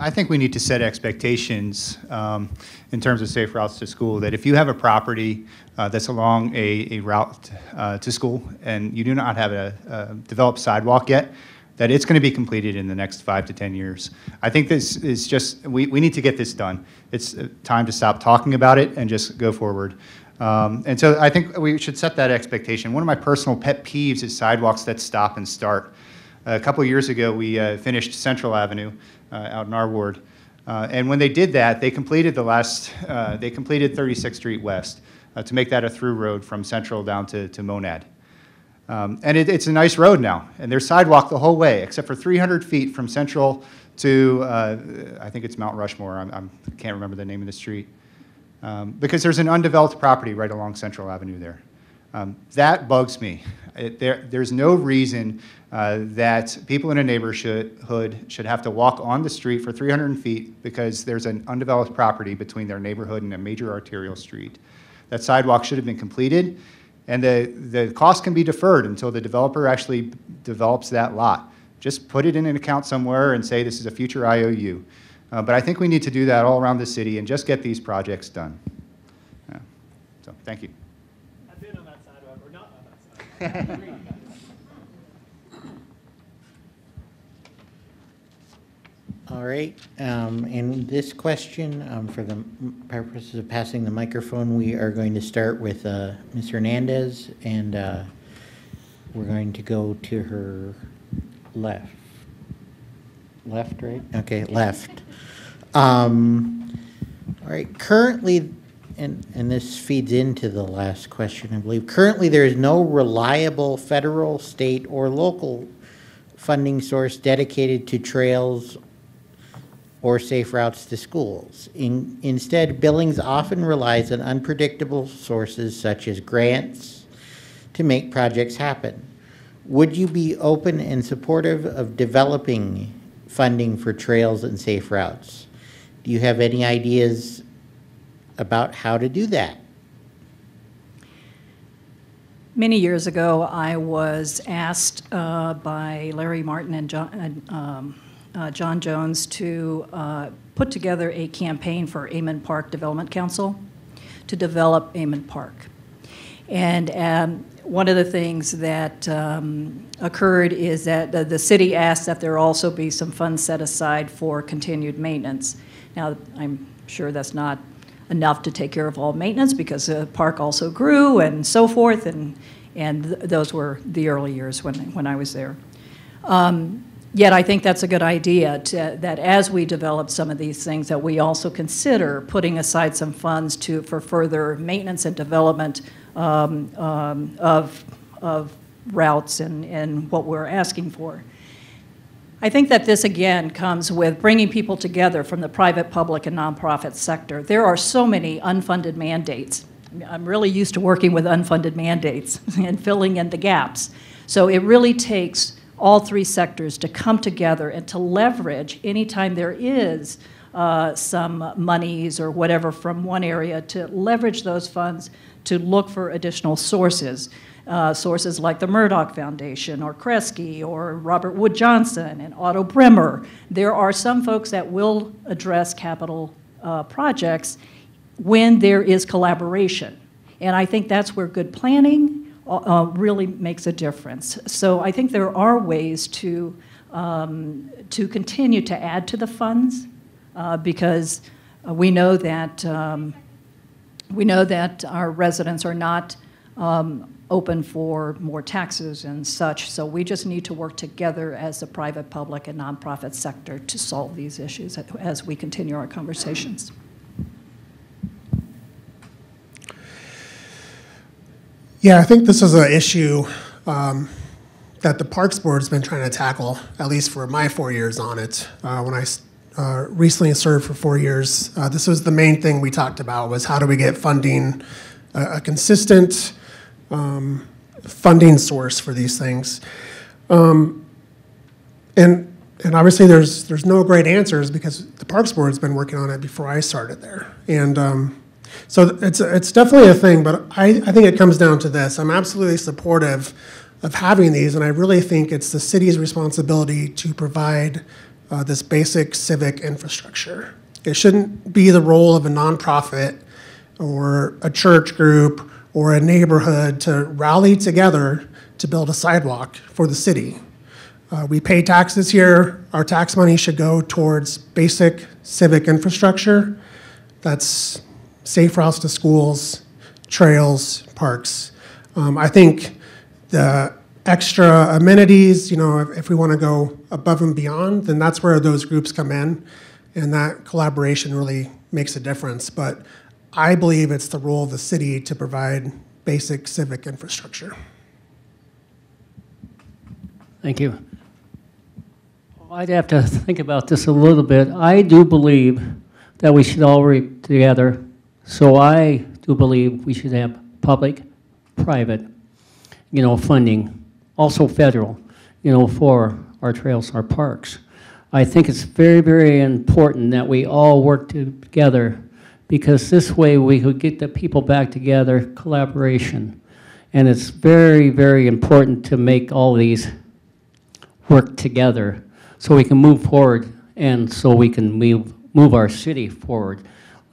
I think we need to set expectations um, in terms of safe routes to school, that if you have a property uh, that's along a, a route uh, to school and you do not have a, a developed sidewalk yet, that it's going to be completed in the next five to 10 years. I think this is just, we, we need to get this done. It's uh, time to stop talking about it and just go forward. Um, and so I think we should set that expectation. One of my personal pet peeves is sidewalks that stop and start. A couple years ago, we uh, finished Central Avenue uh, out in our ward. Uh, and when they did that, they completed the last, uh, they completed 36th Street West uh, to make that a through road from Central down to, to Monad. Um, and it, it's a nice road now, and there's sidewalk the whole way, except for 300 feet from Central to, uh, I think it's Mount Rushmore. I'm, I'm, I can't remember the name of the street. Um, because there's an undeveloped property right along Central Avenue there. Um, that bugs me. It, there, there's no reason uh, that people in a neighborhood should have to walk on the street for 300 feet because there's an undeveloped property between their neighborhood and a major arterial street. That sidewalk should have been completed, and the, the cost can be deferred until the developer actually develops that lot. Just put it in an account somewhere and say this is a future IOU. Uh, but I think we need to do that all around the city and just get these projects done. Yeah. So, thank you. I've been on that sidewalk, or not on that sidewalk. All right, um, in this question, um, for the purposes of passing the microphone, we are going to start with, uh, Ms. Hernandez, and, uh, we're going to go to her left. Left, right? Okay, left. Um, all right, currently, and, and this feeds into the last question, I believe. Currently, there is no reliable federal, state, or local funding source dedicated to trails or safe routes to schools. In, instead, Billings often relies on unpredictable sources such as grants to make projects happen. Would you be open and supportive of developing funding for trails and safe routes? Do you have any ideas about how to do that? Many years ago, I was asked uh, by Larry Martin and John, um, uh, John Jones to uh, put together a campaign for Amend Park Development Council to develop Amend Park. And um, one of the things that um, occurred is that the, the city asked that there also be some funds set aside for continued maintenance. Now, I'm sure that's not enough to take care of all maintenance because the park also grew and so forth, and, and th- those were the early years when, when I was there. Um, Yet I think that's a good idea, to- that as we develop some of these things, that we also consider putting aside some funds to, for further maintenance and development um, um, of, of routes and, and what we're asking for. I think that this again comes with bringing people together from the private, public, and nonprofit sector. There are so many unfunded mandates. I'm really used to working with unfunded mandates (laughs) and filling in the gaps. So it really takes all three sectors to come together and to leverage anytime there is uh, some monies or whatever from one area to leverage those funds to look for additional sources uh, sources like the Murdock Foundation or Kresge or Robert Wood Johnson and Otto Bremer. There are some folks that will address capital uh, projects when there is collaboration. And I think that's where good planning uh, uh, really makes a difference. So I think there are ways to, um, to continue to add to the funds uh, because uh, we know that um, we know that our residents are not um, open for more taxes and such, so we just need to work together as the private, public, and nonprofit sector to solve these issues as we continue our conversations. Yeah, I think this is an issue um, that the Parks Board's been trying to tackle, at least for my four years on it. Uh, when I uh, recently served for four years, uh, this was the main thing we talked about was how do we get funding, a, consistent um, funding source for these things. Um, and and obviously there's there's no great answers because the Parks Board's been working on it before I started there. And um, so it's, it's definitely a thing, but I, I think it comes down to this. I'm absolutely supportive of having these, and I really think it's the city's responsibility to provide uh, this basic civic infrastructure. It shouldn't be the role of a nonprofit or a church group or a neighborhood to rally together to build a sidewalk for the city. Uh, we pay taxes here. Our tax money should go towards basic civic infrastructure. That's safe routes to schools, trails, parks. Um, I think the extra amenities, you know, if, if we want to go above and beyond, then that's where those groups come in, and that collaboration really makes a difference. But I believe it's the role of the city to provide basic civic infrastructure. Thank you. I'd have to think about this a little bit. I do believe that we should all work together. So I do believe we should have public, private, you know, funding, also federal, you know, for our trails, our parks. I think it's very, very important that we all work together because this way we could get the people back together, collaboration. And it's very, very important to make all these work together so we can move forward and so we can move, move our city forward.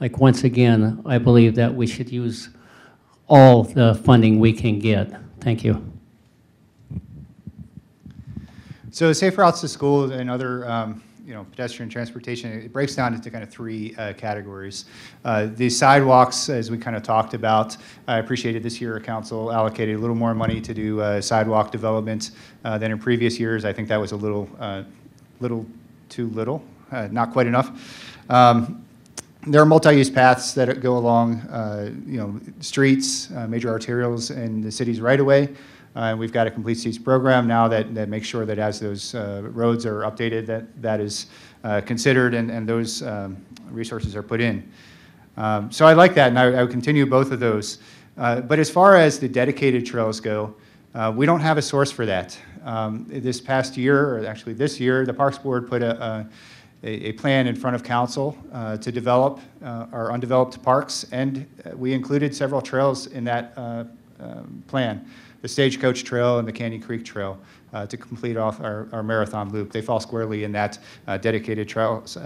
Like, once again, I believe that we should use all the funding we can get. Thank you. So safe routes to school and other um, you know, pedestrian transportation, it breaks down into kind of three uh, categories. Uh, the sidewalks, as we kind of talked about, I appreciated this year council allocated a little more money to do uh, sidewalk development uh, than in previous years. I think that was a little, uh, little too little, uh, not quite enough. Um, there are multi-use paths that go along, you know, streets, major arterials in the city's right-of-way. Uh, we've got a complete streets program now that, that makes sure that as those uh, roads are updated, that that is uh, considered and, and those um, resources are put in. Um, so I like that, and I, I would continue both of those. Uh, but as far as the dedicated trails go, uh, we don't have a source for that. Um, this past year, or actually this year, the Parks Board put a, a a, a plan in front of council uh, to develop uh, our undeveloped parks, and uh, we included several trails in that uh, um, plan, the Stagecoach Trail and the Canyon Creek Trail, to complete off our, our marathon loop. They fall squarely in that dedicated trails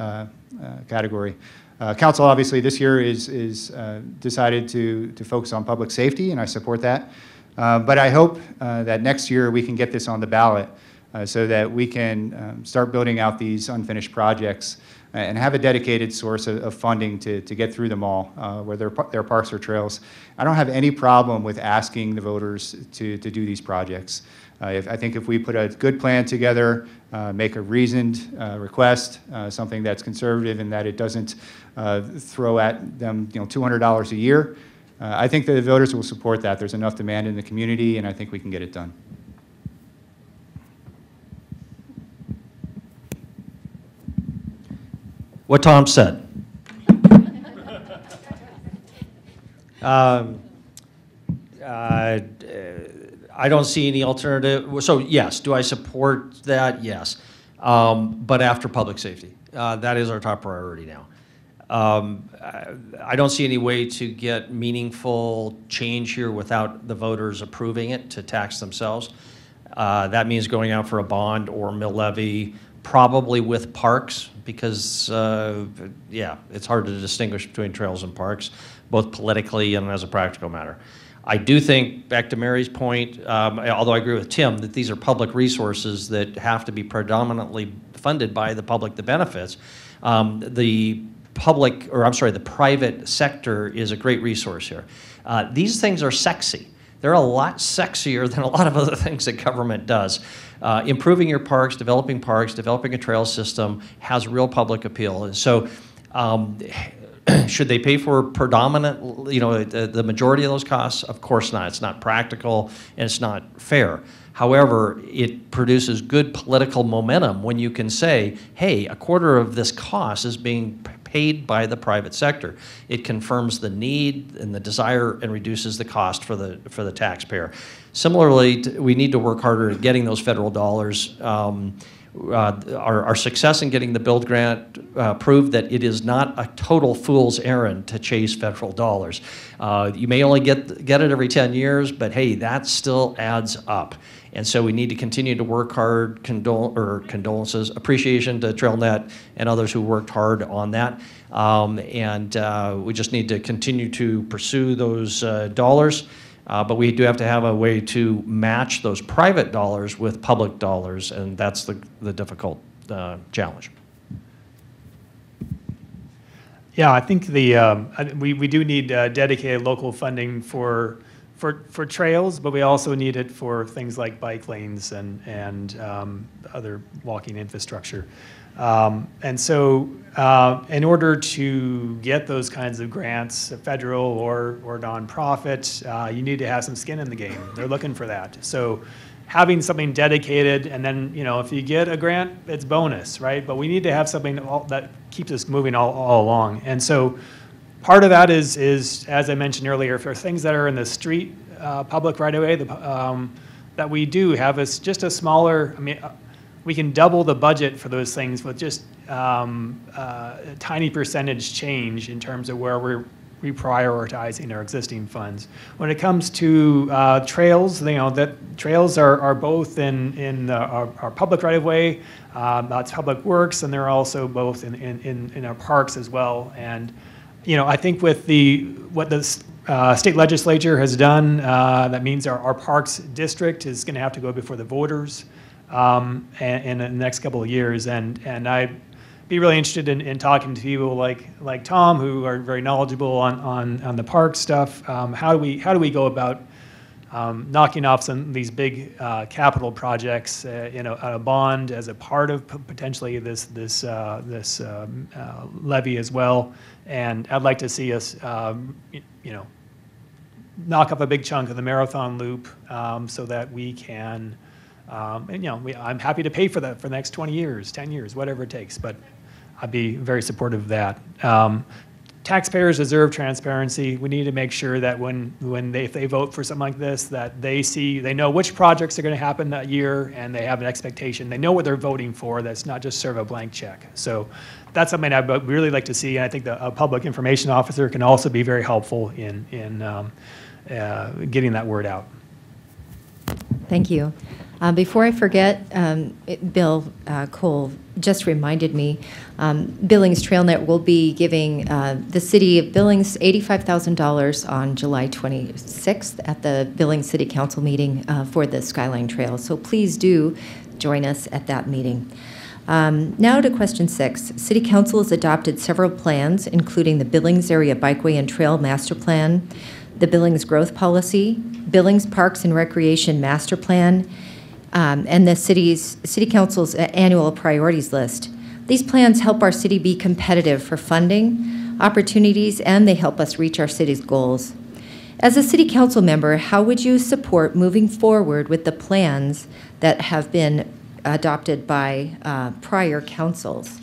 category. Uh, Council, obviously, this year is, is uh, decided to, to focus on public safety, and I support that. Uh, But I hope that next year we can get this on the ballot uh, so that we can um, start building out these unfinished projects and have a dedicated source of, of funding to, to get through them all, uh, where they're, parks or trails. I don't have any problem with asking the voters to, to do these projects. Uh, if, I think if we put a good plan together, uh, make a reasoned uh, request, uh, something that's conservative and that it doesn't uh, throw at them, you know, $200 a year, uh, I think that the voters will support that. There's enough demand in the community, and I think we can get it done. What Tom said. (laughs) Um, uh, I don't see any alternative, so yes, do I support that? Yes. Um, But after public safety. Uh, That is our top priority now. Um, I don't see any way to get meaningful change here without the voters approving it to tax themselves. Uh, That means going out for a bond or mill levy, probably with parks, because, uh, yeah, it's hard to distinguish between trails and parks, both politically and as a practical matter. I do think, back to Mary's point, um, although I agree with Tim, that these are public resources that have to be predominantly funded by the public that benefits. Um, The public, or I'm sorry, the private sector is a great resource here. Uh, These things are sexy. They're a lot sexier than a lot of other (laughs) things that government does. Uh, improving your parks, developing parks, developing a trail system has real public appeal. And so, um, (clears throat) should they pay for predominant, you know, the, the majority of those costs? Of course not. It's not practical and it's not fair. However, it produces good political momentum when you can say, hey, a quarter of this cost is being paid by the private sector. It confirms the need and the desire and reduces the cost for the, for the taxpayer. Similarly, we need to work harder at getting those federal dollars. Um, uh, our, our success in getting the build grant uh, proved that it is not a total fool's errand to chase federal dollars. Uh, you may only get, get it every 10 years, but hey, that still adds up. And so we need to continue to work hard, condol- or condolences, appreciation to TrailNet and others who worked hard on that. Um, and uh, we just need to continue to pursue those uh, dollars. Uh, But we do have to have a way to match those private dollars with public dollars, and that's the, the difficult uh, challenge. Yeah, I think the, um, we, we do need uh, dedicated local funding for, for, for trails, but we also need it for things like bike lanes and, and um, other walking infrastructure. Um, And so, uh, in order to get those kinds of grants, federal or, or nonprofit, uh, you need to have some skin in the game. They're looking for that. So, having something dedicated, and then, you know, if you get a grant, it's bonus, right? But we need to have something all- that keeps us moving all, all along. And so, part of that is, is, as I mentioned earlier, for things that are in the street, uh, public right away, the, um, that we do have is just a smaller, I mean, we can double the budget for those things with just um, uh, a tiny percentage change in terms of where we're reprioritizing our existing funds. When it comes to uh, trails, you know, that trails are, are both in, in the- our, our public right-of-way, um, that's Public Works, and they're also both in, in, in in our parks as well. And, you know, I think with the, what the uh, state legislature has done, uh, that means our, our parks district is going to have to go before the voters um, in, in the next couple of years. And, and I'd be really interested in, in talking to people like, like Tom, who are very knowledgeable on, on, on the park stuff. Um, how do we, how do we go about um, knocking off some of these big uh, capital projects, uh, you know, a bond as a part of potentially this this uh, this um, uh, levy as well. And I'd like to see us, um, you know, knock up a big chunk of the marathon loop um, so that we can, um, and you know, we, I'm happy to pay for that for the next 20 years, 10 years, whatever it takes. But I'd be very supportive of that. Um, taxpayers deserve transparency. We need to make sure that when, when they, if they vote for something like this, that they see, they know which projects are going to happen that year, and they have an expectation. They know what they're voting for. That's not just serve a blank check. So that's something I'd really like to see, and I think the a public information officer can also be very helpful in, in um, uh, getting that word out. Thank you. Uh, Before I forget, um, it- Bill uh, Cole just reminded me, um, Billings TrailNet will be giving uh, the city of Billings $85,000 on July 26th at the Billings City Council meeting uh, for the Skyline Trail. So please do join us at that meeting. Um, Now to question six. City Council has adopted several plans, including the Billings Area Bikeway and Trail Master Plan, the Billings Growth Policy, Billings Parks and Recreation Master Plan, um, and the city's, City Council's uh, annual priorities list. These plans help our city be competitive for funding, opportunities, and they help us reach our city's goals. As a city council member, how would you support moving forward with the plans that have been adopted by uh, prior councils?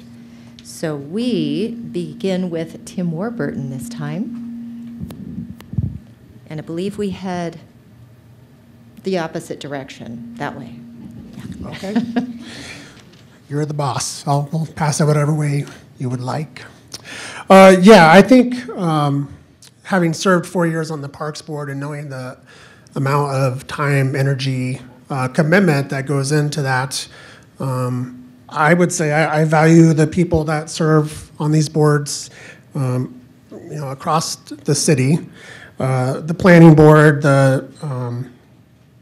So we begin with Tim Warburton this time. And I believe we head the opposite direction, that way. Okay. (laughs) You're the boss. I'll, I'll pass it whatever way you would like. Uh, yeah, I think um, having served four years on the Parks Board and knowing the amount of time, energy, uh, commitment that goes into that, um, I would say I, I value the people that serve on these boards, um, you know, across the city, uh, the planning board, the um,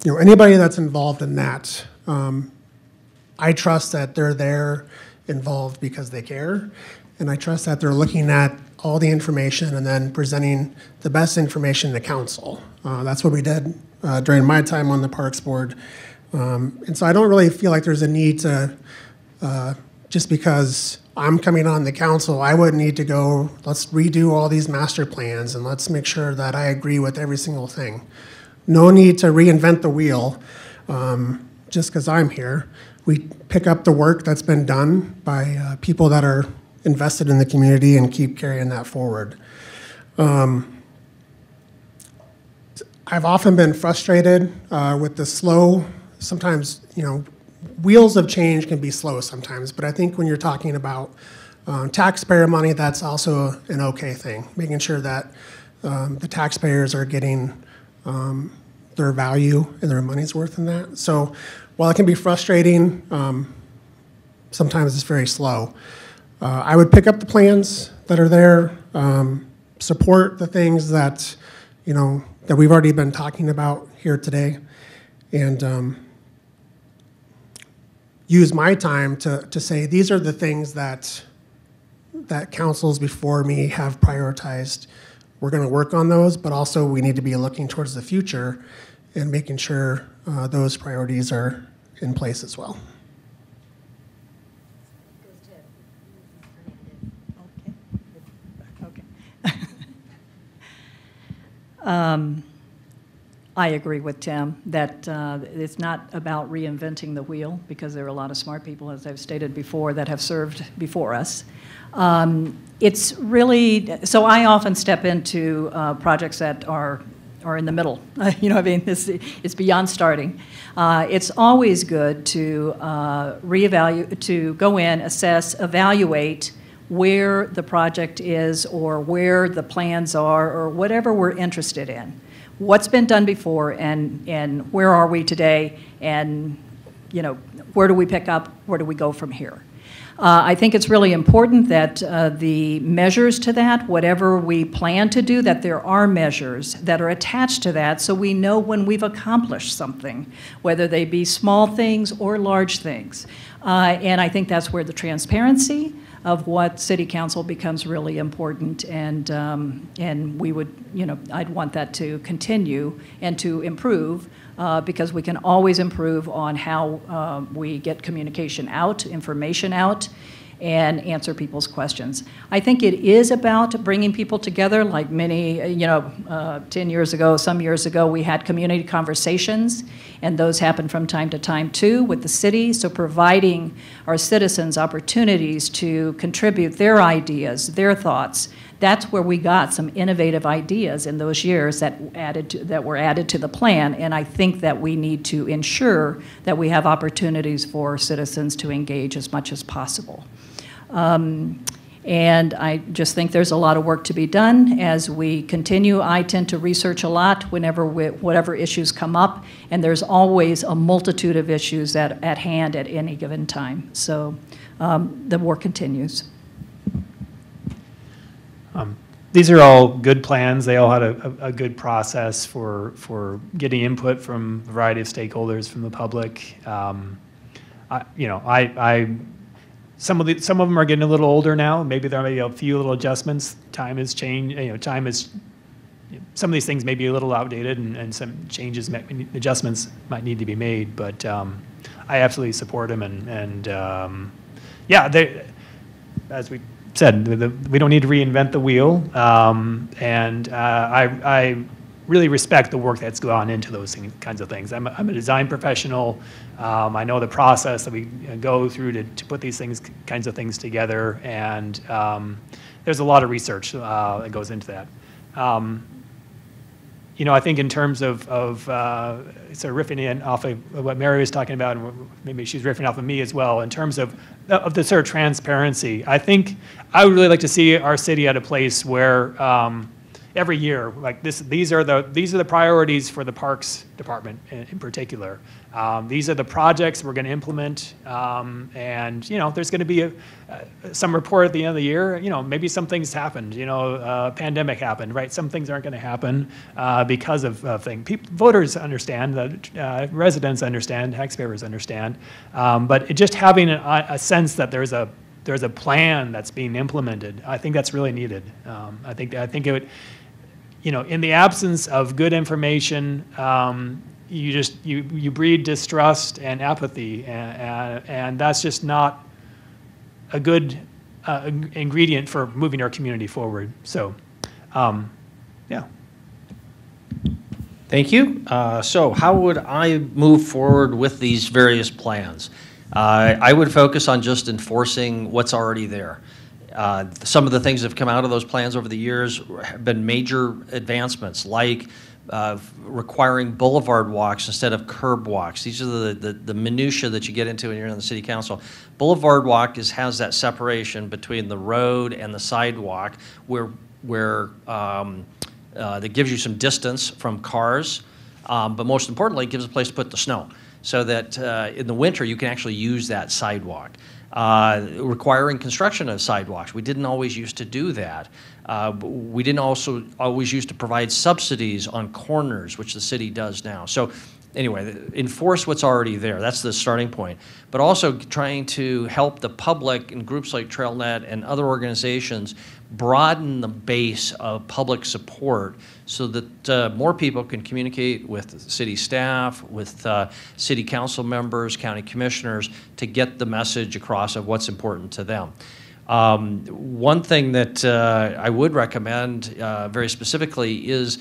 you know, anybody that's involved in that, um, I trust that they're there involved because they care. And I trust that they're looking at all the information and then presenting the best information to council. Uh, that's what we did uh, during my time on the Parks Board. Um, and so I don't really feel like there's a need to, uh, just because I'm coming on the council, I would need to go, let's redo all these master plans and let's make sure that I agree with every single thing. No need to reinvent the wheel um, just because I'm here. We pick up the work that's been done by uh, people that are invested in the community and keep carrying that forward. Um, I've often been frustrated uh, with the slow, sometimes, you know, wheels of change can be slow sometimes, but I think when you're talking about um, taxpayer money, that's also an okay thing, making sure that um, the taxpayers are getting um, their value and their money's worth in that. So while it can be frustrating, um, sometimes it's very slow. Uh, I would pick up the plans that are there, um, support the things that, you know, that we've already been talking about here today, and um, use my time to, to say these are the things that that councils before me have prioritized. We're going to work on those, but also we need to be looking towards the future and making sure uh, those priorities are in place as well. Okay. (laughs) Um, I agree with Tim that uh, it's not about reinventing the wheel because there are a lot of smart people, as I've stated before, that have served before us. Um, It's really, so I often step into uh, projects that are, are in the middle. (laughs) You know, I mean, it's, it's beyond starting. Uh, It's always good to uh, reevaluate, to go in, assess, evaluate where the project is or where the plans are or whatever we're interested in. What's been done before and, and where are we today and, you know, where do we pick up, where do we go from here? Uh, I think it's really important that uh, the measures to that, whatever we plan to do, that there are measures that are attached to that so we know when we've accomplished something, whether they be small things or large things. Uh, and I think that's where the transparency, of what city council becomes really important, and, um, and we would, you know, I'd want that to continue and to improve, uh, because we can always improve on how um, we get communication out, information out, and answer people's questions. I think it is about bringing people together, like many, you know, uh, 10 years ago, some years ago, we had community conversations, and those happen from time to time too with the city. So providing our citizens opportunities to contribute their ideas, their thoughts, that's where we got some innovative ideas in those years that added to, that were added to the plan. And I think that we need to ensure that we have opportunities for citizens to engage as much as possible. Um, and I just think there's a lot of work to be done as we continue. I tend to research a lot whenever we, whatever issues come up, and there's always a multitude of issues at, at hand at any given time. So um, the work continues. Um, These are all good plans. They all had a, a a good process for, for getting input from a variety of stakeholders, from the public. Um, I, you know, I, I, some of the, some of them are getting a little older now. Maybe there may be a few little adjustments. Time has changed, you know, time is, some of these things may be a little outdated and, and some changes, adjustments might need to be made, but, um, I absolutely support them and, and, um, yeah, they, as we said, the, we don't need to reinvent the wheel. Um, and uh, I, I really respect the work that's gone into those thing- kinds of things. I'm a, I'm a design professional. Um, I know the process that we go through to, to put these things, kinds of things together. And um, there's a lot of research uh, that goes into that. You know, I think in terms of, of uh, sort of riffing in off of what Mary was talking about, and maybe she's riffing off of me as well, in terms of, of the sort of transparency. I think I would really like to see our city at a place where um, every year, like this, these are the these are the priorities for the Parks Department in, in particular. Um, these are the projects we're going to implement, um, and you know, there's going to be a, uh, some report at the end of the year. You know, maybe some things happened. You know, uh, pandemic happened, right? Some things aren't going to happen uh, because of uh, things. People, voters understand, that uh, residents understand, taxpayers understand, um, but just having a, a sense that there's a there's a plan that's being implemented. I think that's really needed. Um, I think I think it would you know, in the absence of good information, um, you just you you breed distrust and apathy, and, and, that's just not a good uh, ingredient for moving our community forward. So, um, yeah. Thank you. Uh, So how would I move forward with these various plans? Uh, I would focus on just enforcing what's already there. Uh, Some of the things that have come out of those plans over the years have been major advancements, like uh, requiring boulevard walks instead of curb walks. These are the- the the minutia that you get into when you're in the city council. Boulevard walk is, has that separation between the road and the sidewalk where, where um, uh, that gives you some distance from cars, um, but most importantly, it gives a place to put the snow, so that uh, in the winter, you can actually use that sidewalk. Uh, Requiring construction of sidewalks, we didn't always used to do that. Uh, We didn't also always used to provide subsidies on corners, which the city does now. So anyway, enforce what's already there. That's the starting point. But also trying to help the public and groups like TrailNet and other organizations broaden the base of public support so that uh, more people can communicate with city staff, with uh, city council members, county commissioners, to get the message across of what's important to them. Um, One thing that uh, I would recommend uh, very specifically is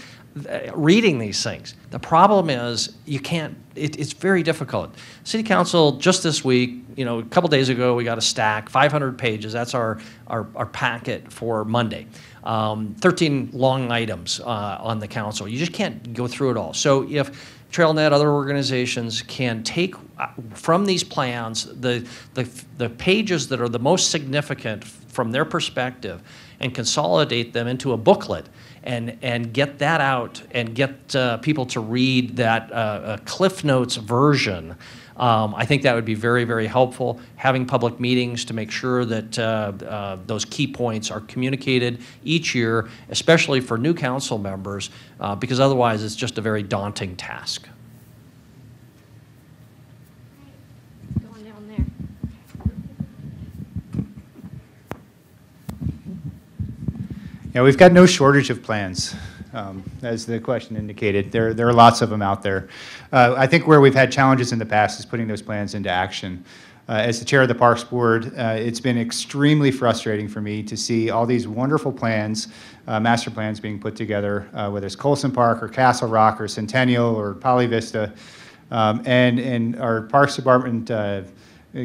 reading these things. The problem is you can't, it, it's very difficult. City Council, just this week, you know, a couple days ago, we got a stack, 500 pages. That's our, our, our packet for Monday. Um, 13 long items uh, on the council. You just can't go through it all. So if TrailNet, other organizations can take uh, from these plans the, the, the pages that are the most significant from their perspective and consolidate them into a booklet and, and get that out and get uh, people to read that uh, uh, Cliff Notes version. Um, I think that would be very, very helpful. Having public meetings to make sure that uh, uh, those key points are communicated each year, especially for new council members, uh, because otherwise it's just a very daunting task. Going down there. Yeah, we've got no shortage of plans, um, as the question indicated. There, there are lots of them out there. Uh, I think where we've had challenges in the past is putting those plans into action. Uh, as the chair of the Parks Board, uh, it's been extremely frustrating for me to see all these wonderful plans, uh, master plans being put together, uh, whether it's Coulson Park or Castle Rock or Centennial or Poly Vista, um, and, and our Parks Department uh,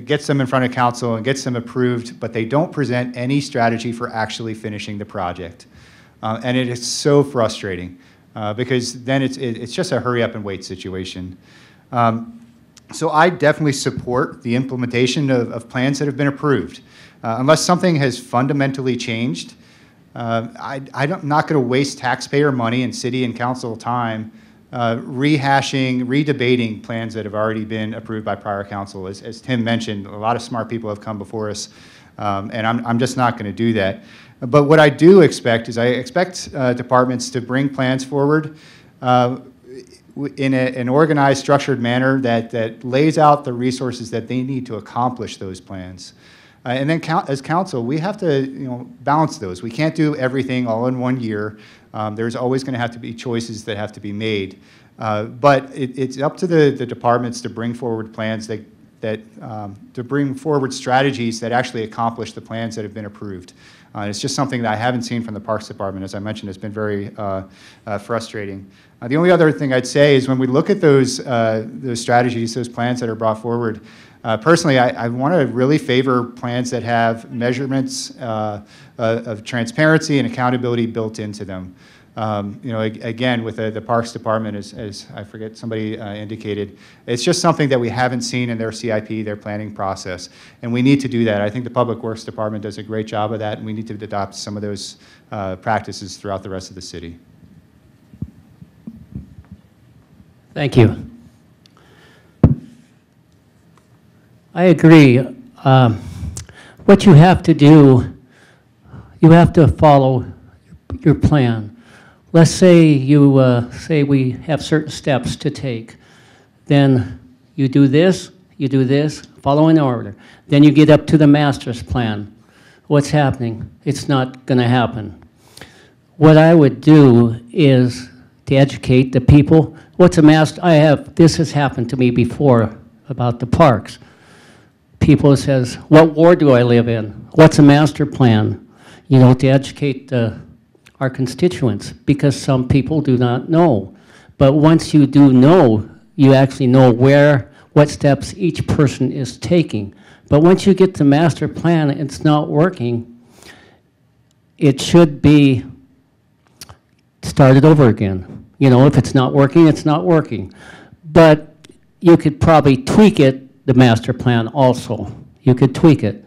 gets them in front of council and gets them approved, but they don't present any strategy for actually finishing the project. Uh, and it is so frustrating uh, because then it's, it, it's just a hurry up and wait situation. Um, so I definitely support the implementation of, of plans that have been approved. Uh, unless something has fundamentally changed, uh, I, I'm not going to waste taxpayer money and city and council time uh, rehashing, redebating plans that have already been approved by prior council. As, as Tim mentioned, a lot of smart people have come before us, um, and I'm, I'm just not going to do that. But what I do expect is I expect uh, departments to bring plans forward uh, in a, an organized, structured manner that, that lays out the resources that they need to accomplish those plans. Uh, and then count, as council, we have to you know, balance those. We can't do everything all in one year. Um, there's always going to have to be choices that have to be made. Uh, but it, it's up to the, the departments to bring forward plans that, that um, to bring forward strategies that actually accomplish the plans that have been approved. Uh, it's just something that I haven't seen from the Parks Department. As I mentioned, it's been very uh, uh, frustrating. Uh, the only other thing I'd say is when we look at those, uh, those strategies, those plans that are brought forward, uh, personally, I, I want to really favor plans that have measurements uh, uh, of transparency and accountability built into them. Um, you know, again, with the, the Parks Department, as, as I forget somebody uh, indicated, it's just something that we haven't seen in their CIP, their planning process, and we need to do that. I think the Public Works Department does a great job of that, and we need to adopt some of those uh, practices throughout the rest of the city. Thank you. I agree. Um, What you have to do, you have to follow your plan. Let's say you, uh, say we have certain steps to take. Then you do this, you do this, follow in order. Then you get up to the master's plan. What's happening? It's not going to happen. What I would do is to educate the people. What's a master? I have, this has happened to me before about the parks. People says, what ward do I live in? What's a master plan? You know, to educate our constituents, because some people do not know. But once you do know, you actually know where, what steps each person is taking. But once you get the master plan, it's not working, it should be started over again. You know, if it's not working, it's not working. But you could probably tweak it, the master plan also. You could tweak it,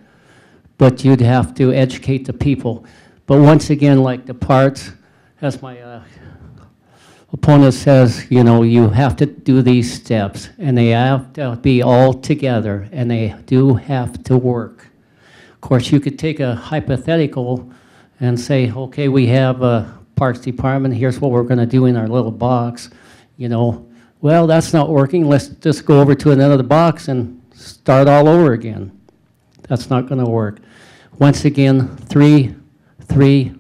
but you'd have to educate the people. But once again, like the parts, as my uh, opponent says, you know, you have to do these steps, and they have to be all together, and they do have to work. Of course, you could take a hypothetical and say, okay, we have a Parks Department, here's what we're gonna do in our little box, you know. Well, that's not working, let's just go over to another box and start all over again. That's not gonna work. Once again, three, three,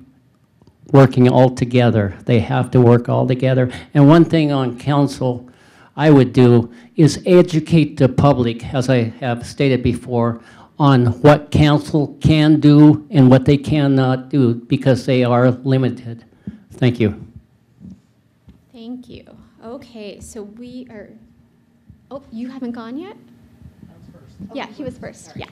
working all together. They have to work all together. And one thing on council I would do is educate the public, as I have stated before, on what council can do and what they cannot do, because they are limited. Thank you. Thank you. Okay, so we are, oh, you haven't gone yet? Yeah, he was first, yeah.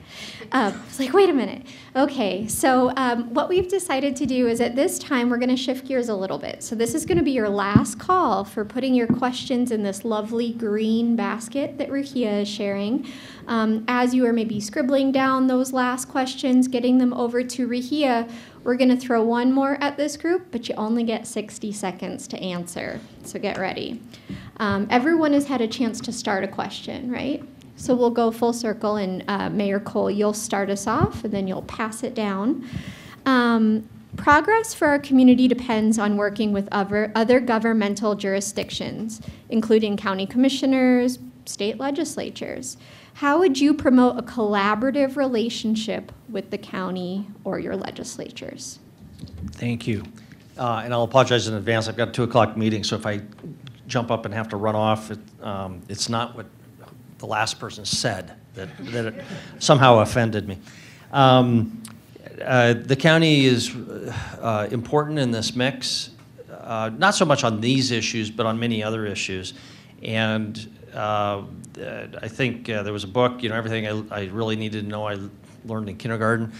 Um, I was like, wait a minute. Okay, so um, what we've decided to do is at this time, we're going to shift gears a little bit. So this is going to be your last call for putting your questions in this lovely green basket that Rukia is sharing. Um, as you are maybe scribbling down those last questions, getting them over to Rahia, we're going to throw one more at this group, but you only get 60 seconds to answer. So get ready. Um, everyone has had a chance to start a question, right? So we'll go full circle, and uh, Mayor Cole, you'll start us off, and then you'll pass it down. Um, progress for our community depends on working with other, other governmental jurisdictions, including county commissioners, state legislatures. How would you promote a collaborative relationship with the county or your legislatures? Thank you. Uh, And I'll apologize in advance, I've got a 2 o'clock meeting, so if I jump up and have to run off, it, um, it's not what the last person said that that somehow offended me. Um, uh, The county is uh, important in this mix, uh, not so much on these issues, but on many other issues. And uh, I think uh, there was a book, you know, everything I, I really needed to know I learned in kindergarten.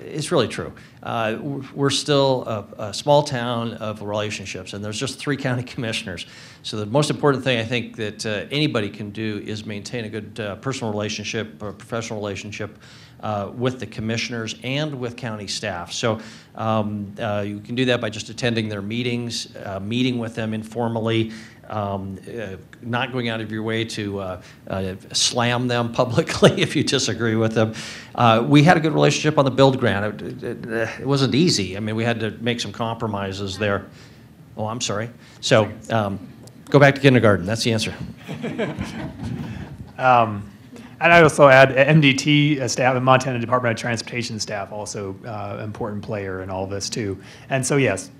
It's really true. Uh, We're still a, a small town of relationships, and there's just three (laughs) county commissioners. So the most important thing I think that uh, anybody can do is maintain a good uh, personal relationship, or professional relationship uh, with the commissioners and with county staff. So um, uh, you can do that by just attending their meetings, uh, meeting with them informally, um, uh, not going out of your way to uh, uh, slam them (laughs) publicly if you disagree with them. Uh, we had a good relationship on the build grant. It, it, it wasn't easy. I mean, we had to make some compromises there. Oh, I'm sorry. So um, go back to kindergarten. That's the answer. (laughs) I also add uh, MDT uh, staff Montana Department of Transportation staff also uh, important player in all this too. And so yes,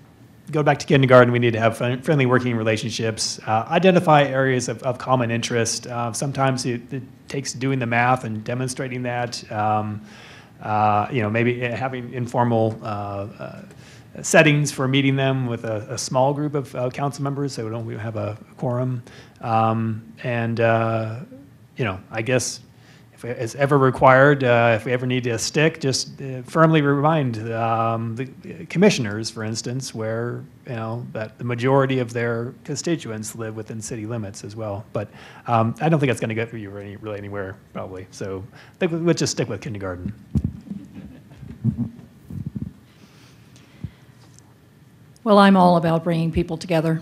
go back to kindergarten. We need to have friendly working relationships. Uh, identify areas of, of common interest. Uh, sometimes it, it takes doing the math and demonstrating that. Um, uh, you know, maybe having informal. Settings for meeting them with a, a small group of uh, council members, so we don't we have a quorum. Um, and uh, you know, I guess if ever required, uh, if we ever need a stick, just uh, firmly remind um, the commissioners, for instance, where you know that the majority of their constituents live within city limits as well. But um, I don't think that's going to get you really, really anywhere, probably. So I think we'll just stick with kindergarten. Well, I'm all about bringing people together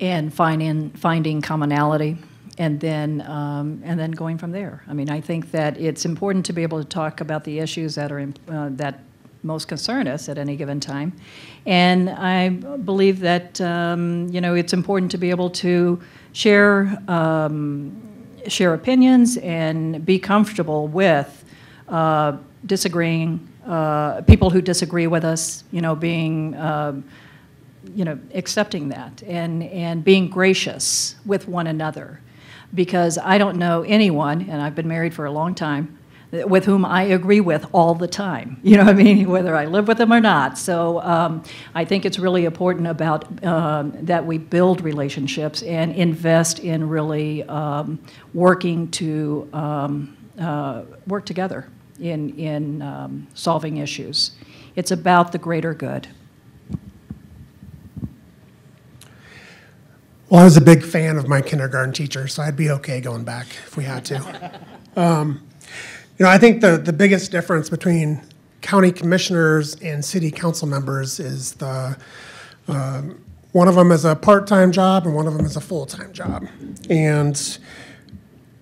and finding, finding commonality and then, um, and then going from there. I mean, I think that it's important to be able to talk about the issues that are, in- uh, that most concern us at any given time. And I believe that, um, you know, it's important to be able to share, um, share opinions and be comfortable with uh, disagreeing, uh, people who disagree with us, you know, being, um, you know, accepting that and, and being gracious with one another. Because I don't know anyone, and I've been married for a long time, with whom I agree with all the time. (laughs) You know what I mean? Whether I live with them or not. So um, I think it's really important about um, that we build relationships and invest in really um, working to um, uh, work together in, in um, solving issues. It's about the greater good. Well, I was a big fan of my kindergarten teacher, so I'd be okay going back if we had to. (laughs) Um, You know, I think the, the biggest difference between county commissioners and city council members is the, um, one of them is a part-time job and one of them is a full-time job. And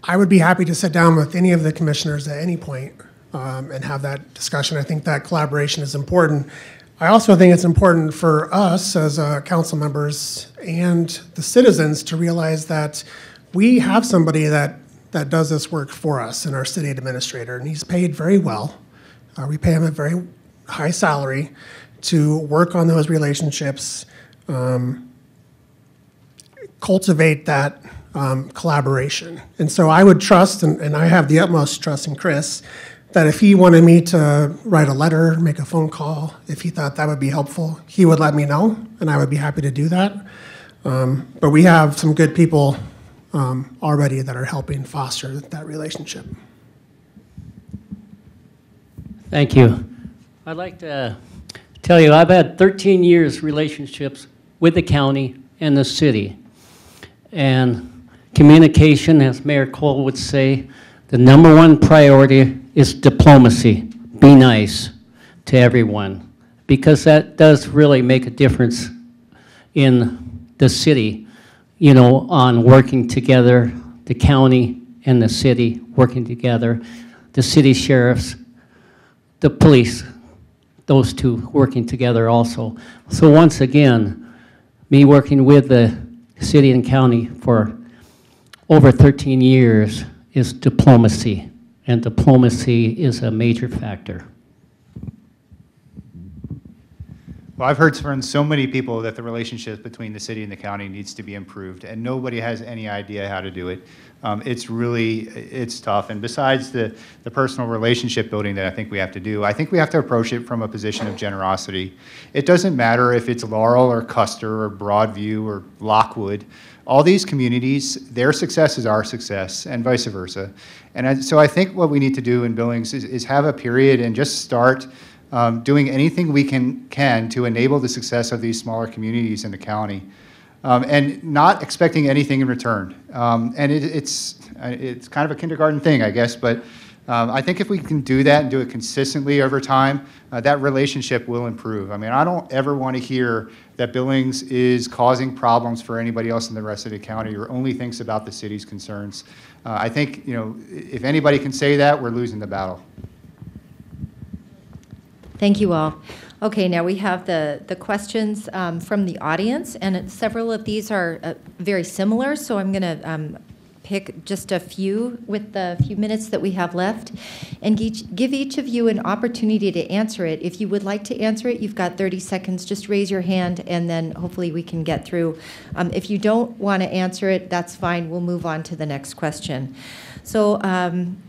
I would be happy to sit down with any of the commissioners at any point, um, and have that discussion. I think that collaboration is important. I also think it's important for us as uh, council members and the citizens to realize that we have somebody that, that does this work for us in our city administrator, and he's paid very well. Uh, we pay him a very high salary to work on those relationships, um, cultivate that um, collaboration. And so I would trust, and, and I have the utmost trust in Chris, that if he wanted me to write a letter, make a phone call, if he thought that would be helpful, he would let me know, and I would be happy to do that. Um, but we have some good people um, already that are helping foster that relationship. Thank you. I'd like to tell you, I've had 13 years relationships with the county and the city. And communication, as Mayor Cole would say, the number one priority is diplomacy. Be nice to everyone, because that does really make a difference in the city, you know, on working together, the county and the city working together, the city sheriffs, the police, those two working together also. So once again, me working with the city and county for over 13 years is diplomacy, and diplomacy is a major factor. Well, I've heard from so many people that the relationship between the city and the county needs to be improved, and nobody has any idea how to do it. Um, it's really, it's tough. And besides the, the personal relationship building that I think we have to do, I think we have to approach it from a position of generosity. It doesn't matter if it's Laurel or Custer or Broadview or Lockwood. All these communities, their success is our success, and vice versa. And I, so I think what we need to do in Billings is, is have a period and just start um, doing anything we can, can to enable the success of these smaller communities in the county. Um, and not expecting anything in return. Um, and it, it's, uh, it's kind of a kindergarten thing, I guess, but um, I think if we can do that and do it consistently over time, uh, that relationship will improve. I mean, I don't ever want to hear that Billings is causing problems for anybody else in the rest of the county or only thinks about the city's concerns. Uh, I think, you know, if anybody can say that, we're losing the battle. Thank you all. Okay, now we have the, the questions um, from the audience, and several of these are uh, very similar, so I'm going to pick just a few with the few minutes that we have left, and give each of you an opportunity to answer it. If you would like to answer it, you've got 30 seconds. Just raise your hand, and then hopefully we can get through. Um, If you don't want to answer it, that's fine. We'll move on to the next question. So um,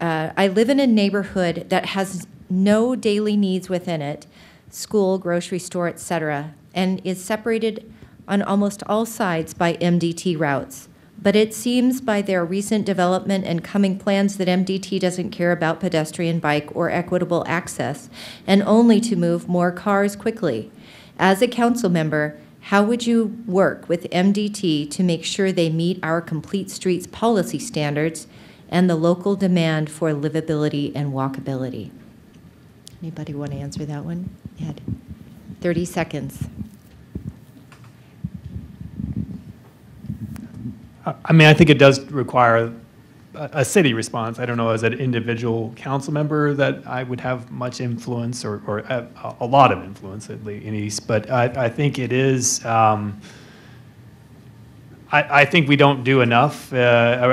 uh, I live in a neighborhood that has no daily needs within it, school, grocery store, et cetera, and is separated on almost all sides by MDT routes. But it seems by their recent development and coming plans that MDT doesn't care about pedestrian, bike, or equitable access, and only to move more cars quickly. As a council member, how would you work with MDT to make sure they meet our complete streets policy standards and the local demand for livability and walkability? Anybody want to answer that one? Ed? 30 seconds. I mean, I think it does require a, a city response. I don't know, as an individual council member, that I would have much influence or, or a, a lot of influence at least. But I, I think it is, um, I, I think we don't do enough. Uh,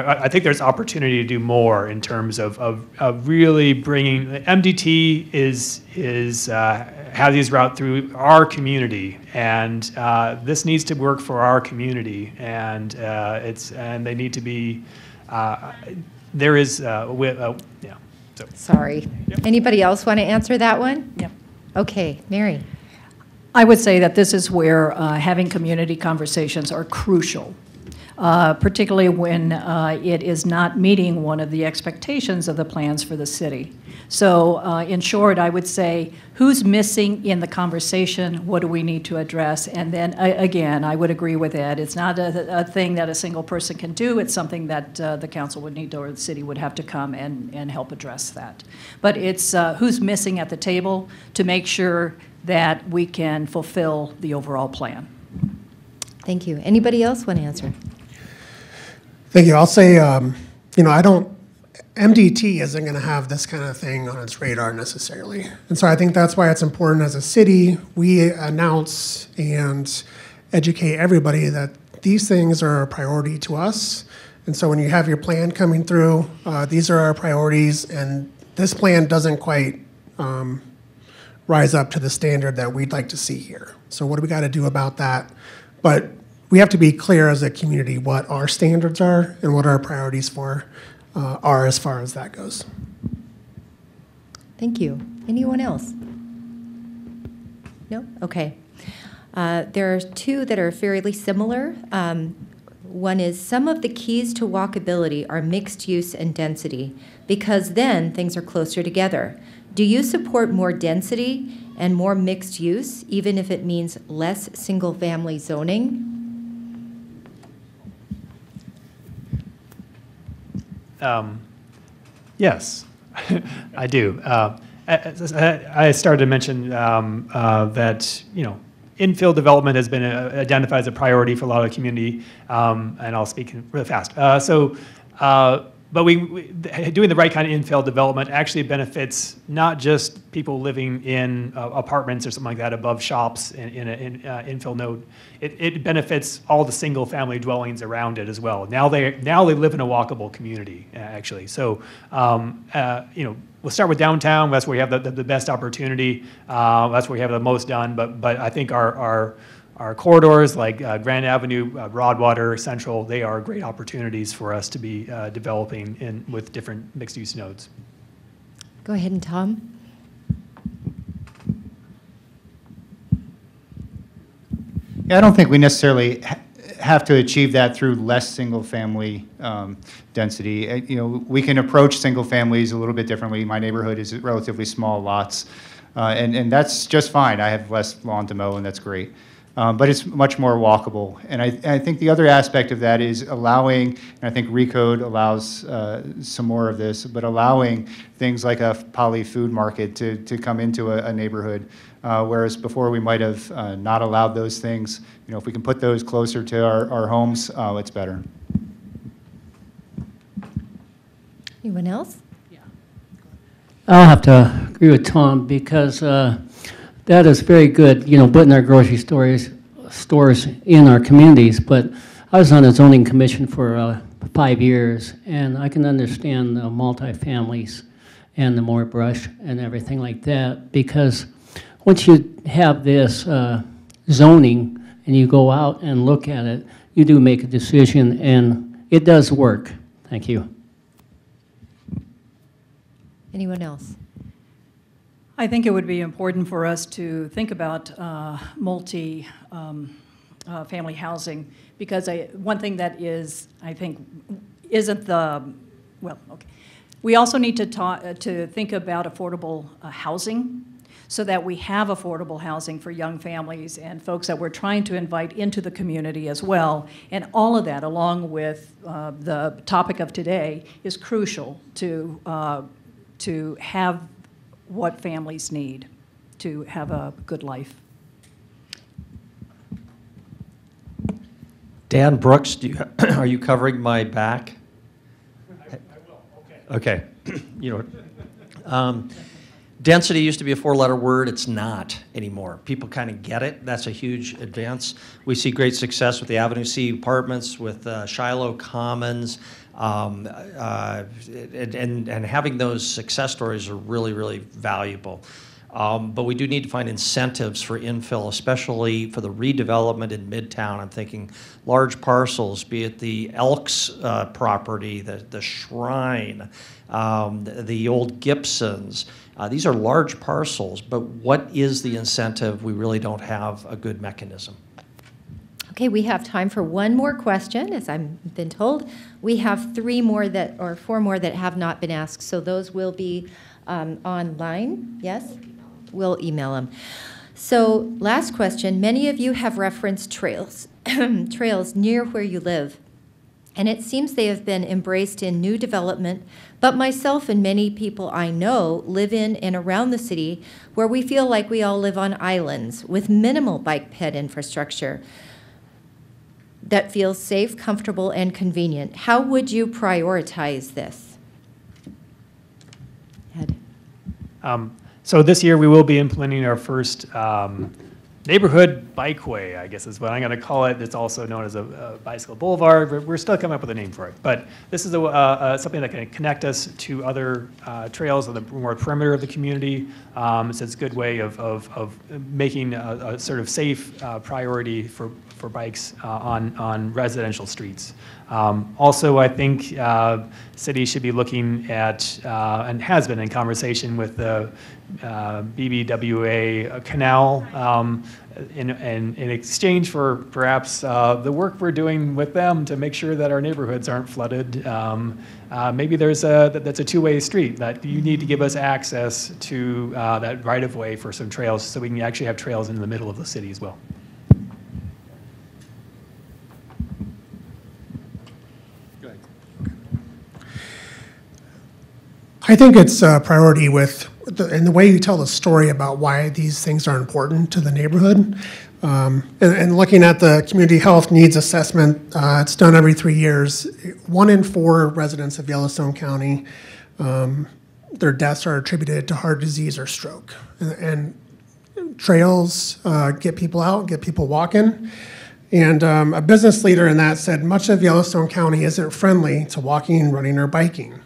I, I think there's opportunity to do more in terms of, of, of really bringing, the MDT is, is, uh, has these route through our community. And uh, this needs to work for our community. And uh, it's, and they need to be, uh, there is, uh, wi- uh, yeah, so. Sorry. Anybody else want to answer that one? Yep. Okay, Mary. I would say that this is where uh, having community conversations are crucial, uh, particularly when uh, it is not meeting one of the expectations of the plans for the city. So uh, in short, I would say, who's missing in the conversation? What do we need to address? And then, again, I would agree with Ed. It's not a, a thing that a single person can do. It's something that uh, the council would need or the city would have to come and, and help address that. But it's uh, who's missing at the table to make sure that we can fulfill the overall plan. Thank you. Anybody else want to answer? Thank you. I'll say, um, you know, I don't, MDT isn't going to have this kind of thing on its radar necessarily. And so I think that's why it's important as a city, we announce and educate everybody that these things are a priority to us. And so when you have your plan coming through, uh, these are our priorities, and this plan doesn't quite um, rise up to the standard that we'd like to see here. So what do we got to do about that? But we have to be clear as a community what our standards are and what our priorities for uh, are as far as that goes. Thank you. Anyone else? No? Okay. Uh, There are two that are fairly similar. Um, One is, some of the keys to walkability are mixed use and density, because then things are closer together. Do you support more density and more mixed use, even if it means less single-family zoning? Um, Yes, (laughs) I do. Uh, I I started to mention um, uh, that, you know, infill development has been uh, identified as a priority for a lot of the community, um, and I'll speak really fast. Uh, So uh, but we, we, doing the right kind of infill development actually benefits not just people living in uh, apartments or something like that above shops in, in an in, uh, infill node. It, it benefits all the single-family dwellings around it as well. Now they now they live in a walkable community uh, actually. So um, uh, you know we'll start with downtown. That's where we have the, the, the best opportunity. Uh, that's where we have the most done. But but I think our our our corridors like uh, Grand Avenue, uh, Broadwater, Central, they are great opportunities for us to be uh, developing in, with different mixed-use nodes. Go ahead and Tom. Yeah, I don't think we necessarily ha- have to achieve that through less single-family um, density. Uh, You know, we can approach single families a little bit differently. My neighborhood is relatively small lots, uh, and, and that's just fine. I have less lawn to mow, and that's great. Um, But it's much more walkable. And I, I think the other aspect of that is allowing, and I think Recode allows uh, some more of this, but allowing things like a poly food market to, to come into a, a neighborhood. Uh, Whereas before, we might have uh, not allowed those things. You know, if we can put those closer to our, our homes, uh, it's better. Anyone else? Yeah. I'll have to agree with Tom because uh, that is very good, you know, putting our grocery stores, stores in our communities. But I was on the zoning commission for uh, five years, and I can understand the multifamilies and the more brush and everything like that because once you have this uh, zoning and you go out and look at it, you do make a decision, and it does work. Thank you. Anyone else? I think it would be important for us to think about uh, multi, um, uh, family housing, because I, one thing that is, I think, isn't the, well, okay. We also need to talk, uh, to think about affordable uh, housing, so that we have affordable housing for young families and folks that we're trying to invite into the community as well. And all of that, along with uh, the topic of today, is crucial to, uh, to have what families need to have a good life. Dan Brooks, do you, (clears throat) are you covering my back? I will, okay. Okay, (clears throat) you know, um, density used to be a four-letter word, it's not anymore. People kind of get it, that's a huge advance. We see great success with the Avenue C apartments, with uh, Shiloh Commons, um, uh, and, and, having those success stories are really, really valuable. Um, but we do need to find incentives for infill, especially for the redevelopment in Midtown. I'm thinking large parcels, be it the Elks uh, property, the, the Shrine, um, the, the old Gibsons. Uh, these are large parcels, but what is the incentive? We really don't have a good mechanism. Okay, we have time for one more question, as I've been told. We have three more that, or four more that have not been asked, so those will be um, online. Yes? We'll email them. So, last question. Many of you have referenced trails, (clears throat) trails near where you live. And it seems they have been embraced in new development, but myself and many people I know live in and around the city where we feel like we all live on islands with minimal bike ped infrastructure that feels safe, comfortable, and convenient. How would you prioritize this? Ed. Um, so this year we will be implementing our first um, neighborhood bikeway, I guess is what I'm going to call it. It's also known as a, a bicycle boulevard. We're, we're, still coming up with a name for it, but this is a, uh, uh, something that can connect us to other uh, trails on the more perimeter of the community. Um, so it's a good way of, of, of making a, a, sort of safe uh, priority for, for bikes uh, on, on residential streets. Um, also, I think uh, city should be looking at, uh, and has been in conversation with the uh, BBWA canal um, in, in, in, exchange for perhaps uh, the work we're doing with them to make sure that our neighborhoods aren't flooded. Um, uh, maybe there's a, that's a two-way street, that you need to give us access to that right-of-way for some trails so we can actually have trails in the middle of the city as well. I think it's a priority with, the, and the way you tell the story about why these things are important to the neighborhood. Um, and, and, looking at the community health needs assessment, uh, it's done every three years. one in four residents of Yellowstone County, um, their deaths are attributed to heart disease or stroke. And, and trails uh, get people out, get people walking. And um, a business leader in that said much of Yellowstone County isn't friendly to walking, running, or biking.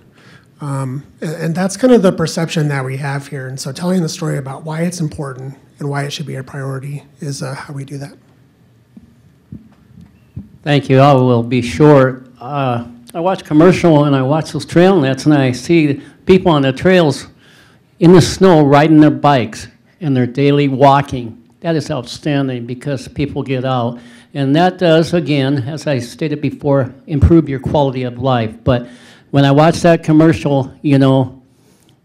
Um, and, and that's kind of the perception that we have here. And so telling the story about why it's important and why it should be a priority is uh, how we do that. Thank you. I will be short. Uh, I watch commercial and I watch those trail nets and I see people on the trails in the snow riding their bikes and their daily walking. That is outstanding because people get out. And that does, again, as I stated before, improve your quality of life. But when I watched that commercial, you know,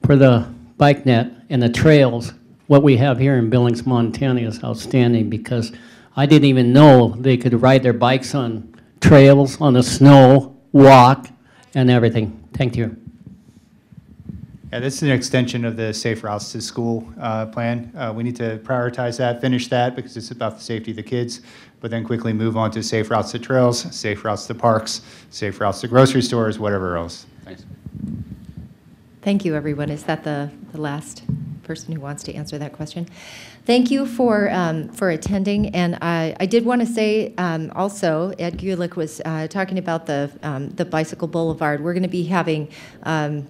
for the bike net and the trails, what we have here in Billings, Montana is outstanding because I didn't even know they could ride their bikes on trails, on the snow, walk, and everything. Thank you. Yeah, this is an extension of the Safe Routes to School uh, plan. Uh, We need to prioritize that, finish that, because it's about the safety of the kids, but then quickly move on to safe routes to trails, safe routes to parks, safe routes to grocery stores, whatever else. Thanks. Thank you, everyone. Is that the, the last person who wants to answer that question? Thank you for, um, for attending, and I, I did want to say um, also, Ed Gulick was uh, talking about the, um, the bicycle boulevard. We're going to be having um,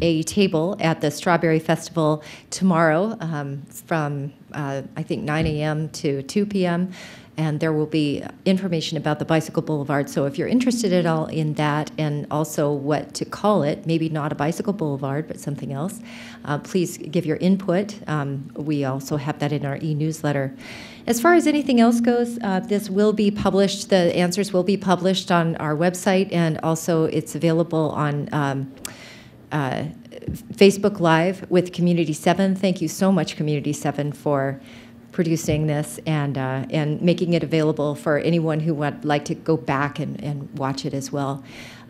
a table at the Strawberry Festival tomorrow um, from, uh, I think, 9 a.m. to 2 p.m., and there will be information about the Bicycle Boulevard. So if you're interested at all in that and also what to call it, maybe not a bicycle boulevard, but something else, uh, please give your input. Um, we also have that in our e-newsletter. As far as anything else goes, uh, this will be published, the answers will be published on our website, and also it's available on um, uh, Facebook Live with Community 7. Thank you so much, Community 7, for producing this and, uh, and making it available for anyone who would like to go back and, and watch it as well.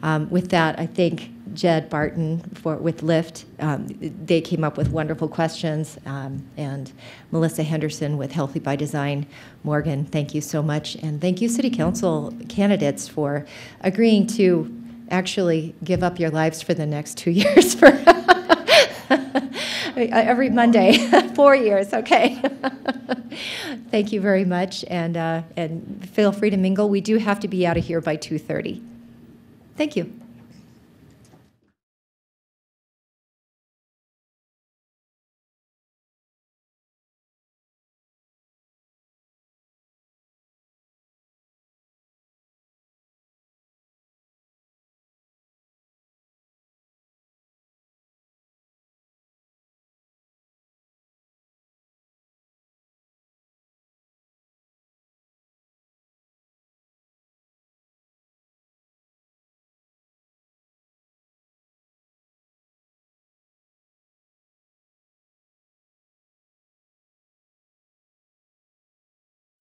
Um, with that, I thank Jed Barton for, with LIFTT. Um, they came up with wonderful questions. Um, and Melissa Henderson with Healthy by Design. Morgan, thank you so much. And thank you, City Council candidates, for agreeing to actually give up your lives for the next two (laughs) years for (laughs) every Monday, (laughs) four years, okay. Thank you very much, and, uh, and feel free to mingle. We do have to be out of here by 2:30. Thank you.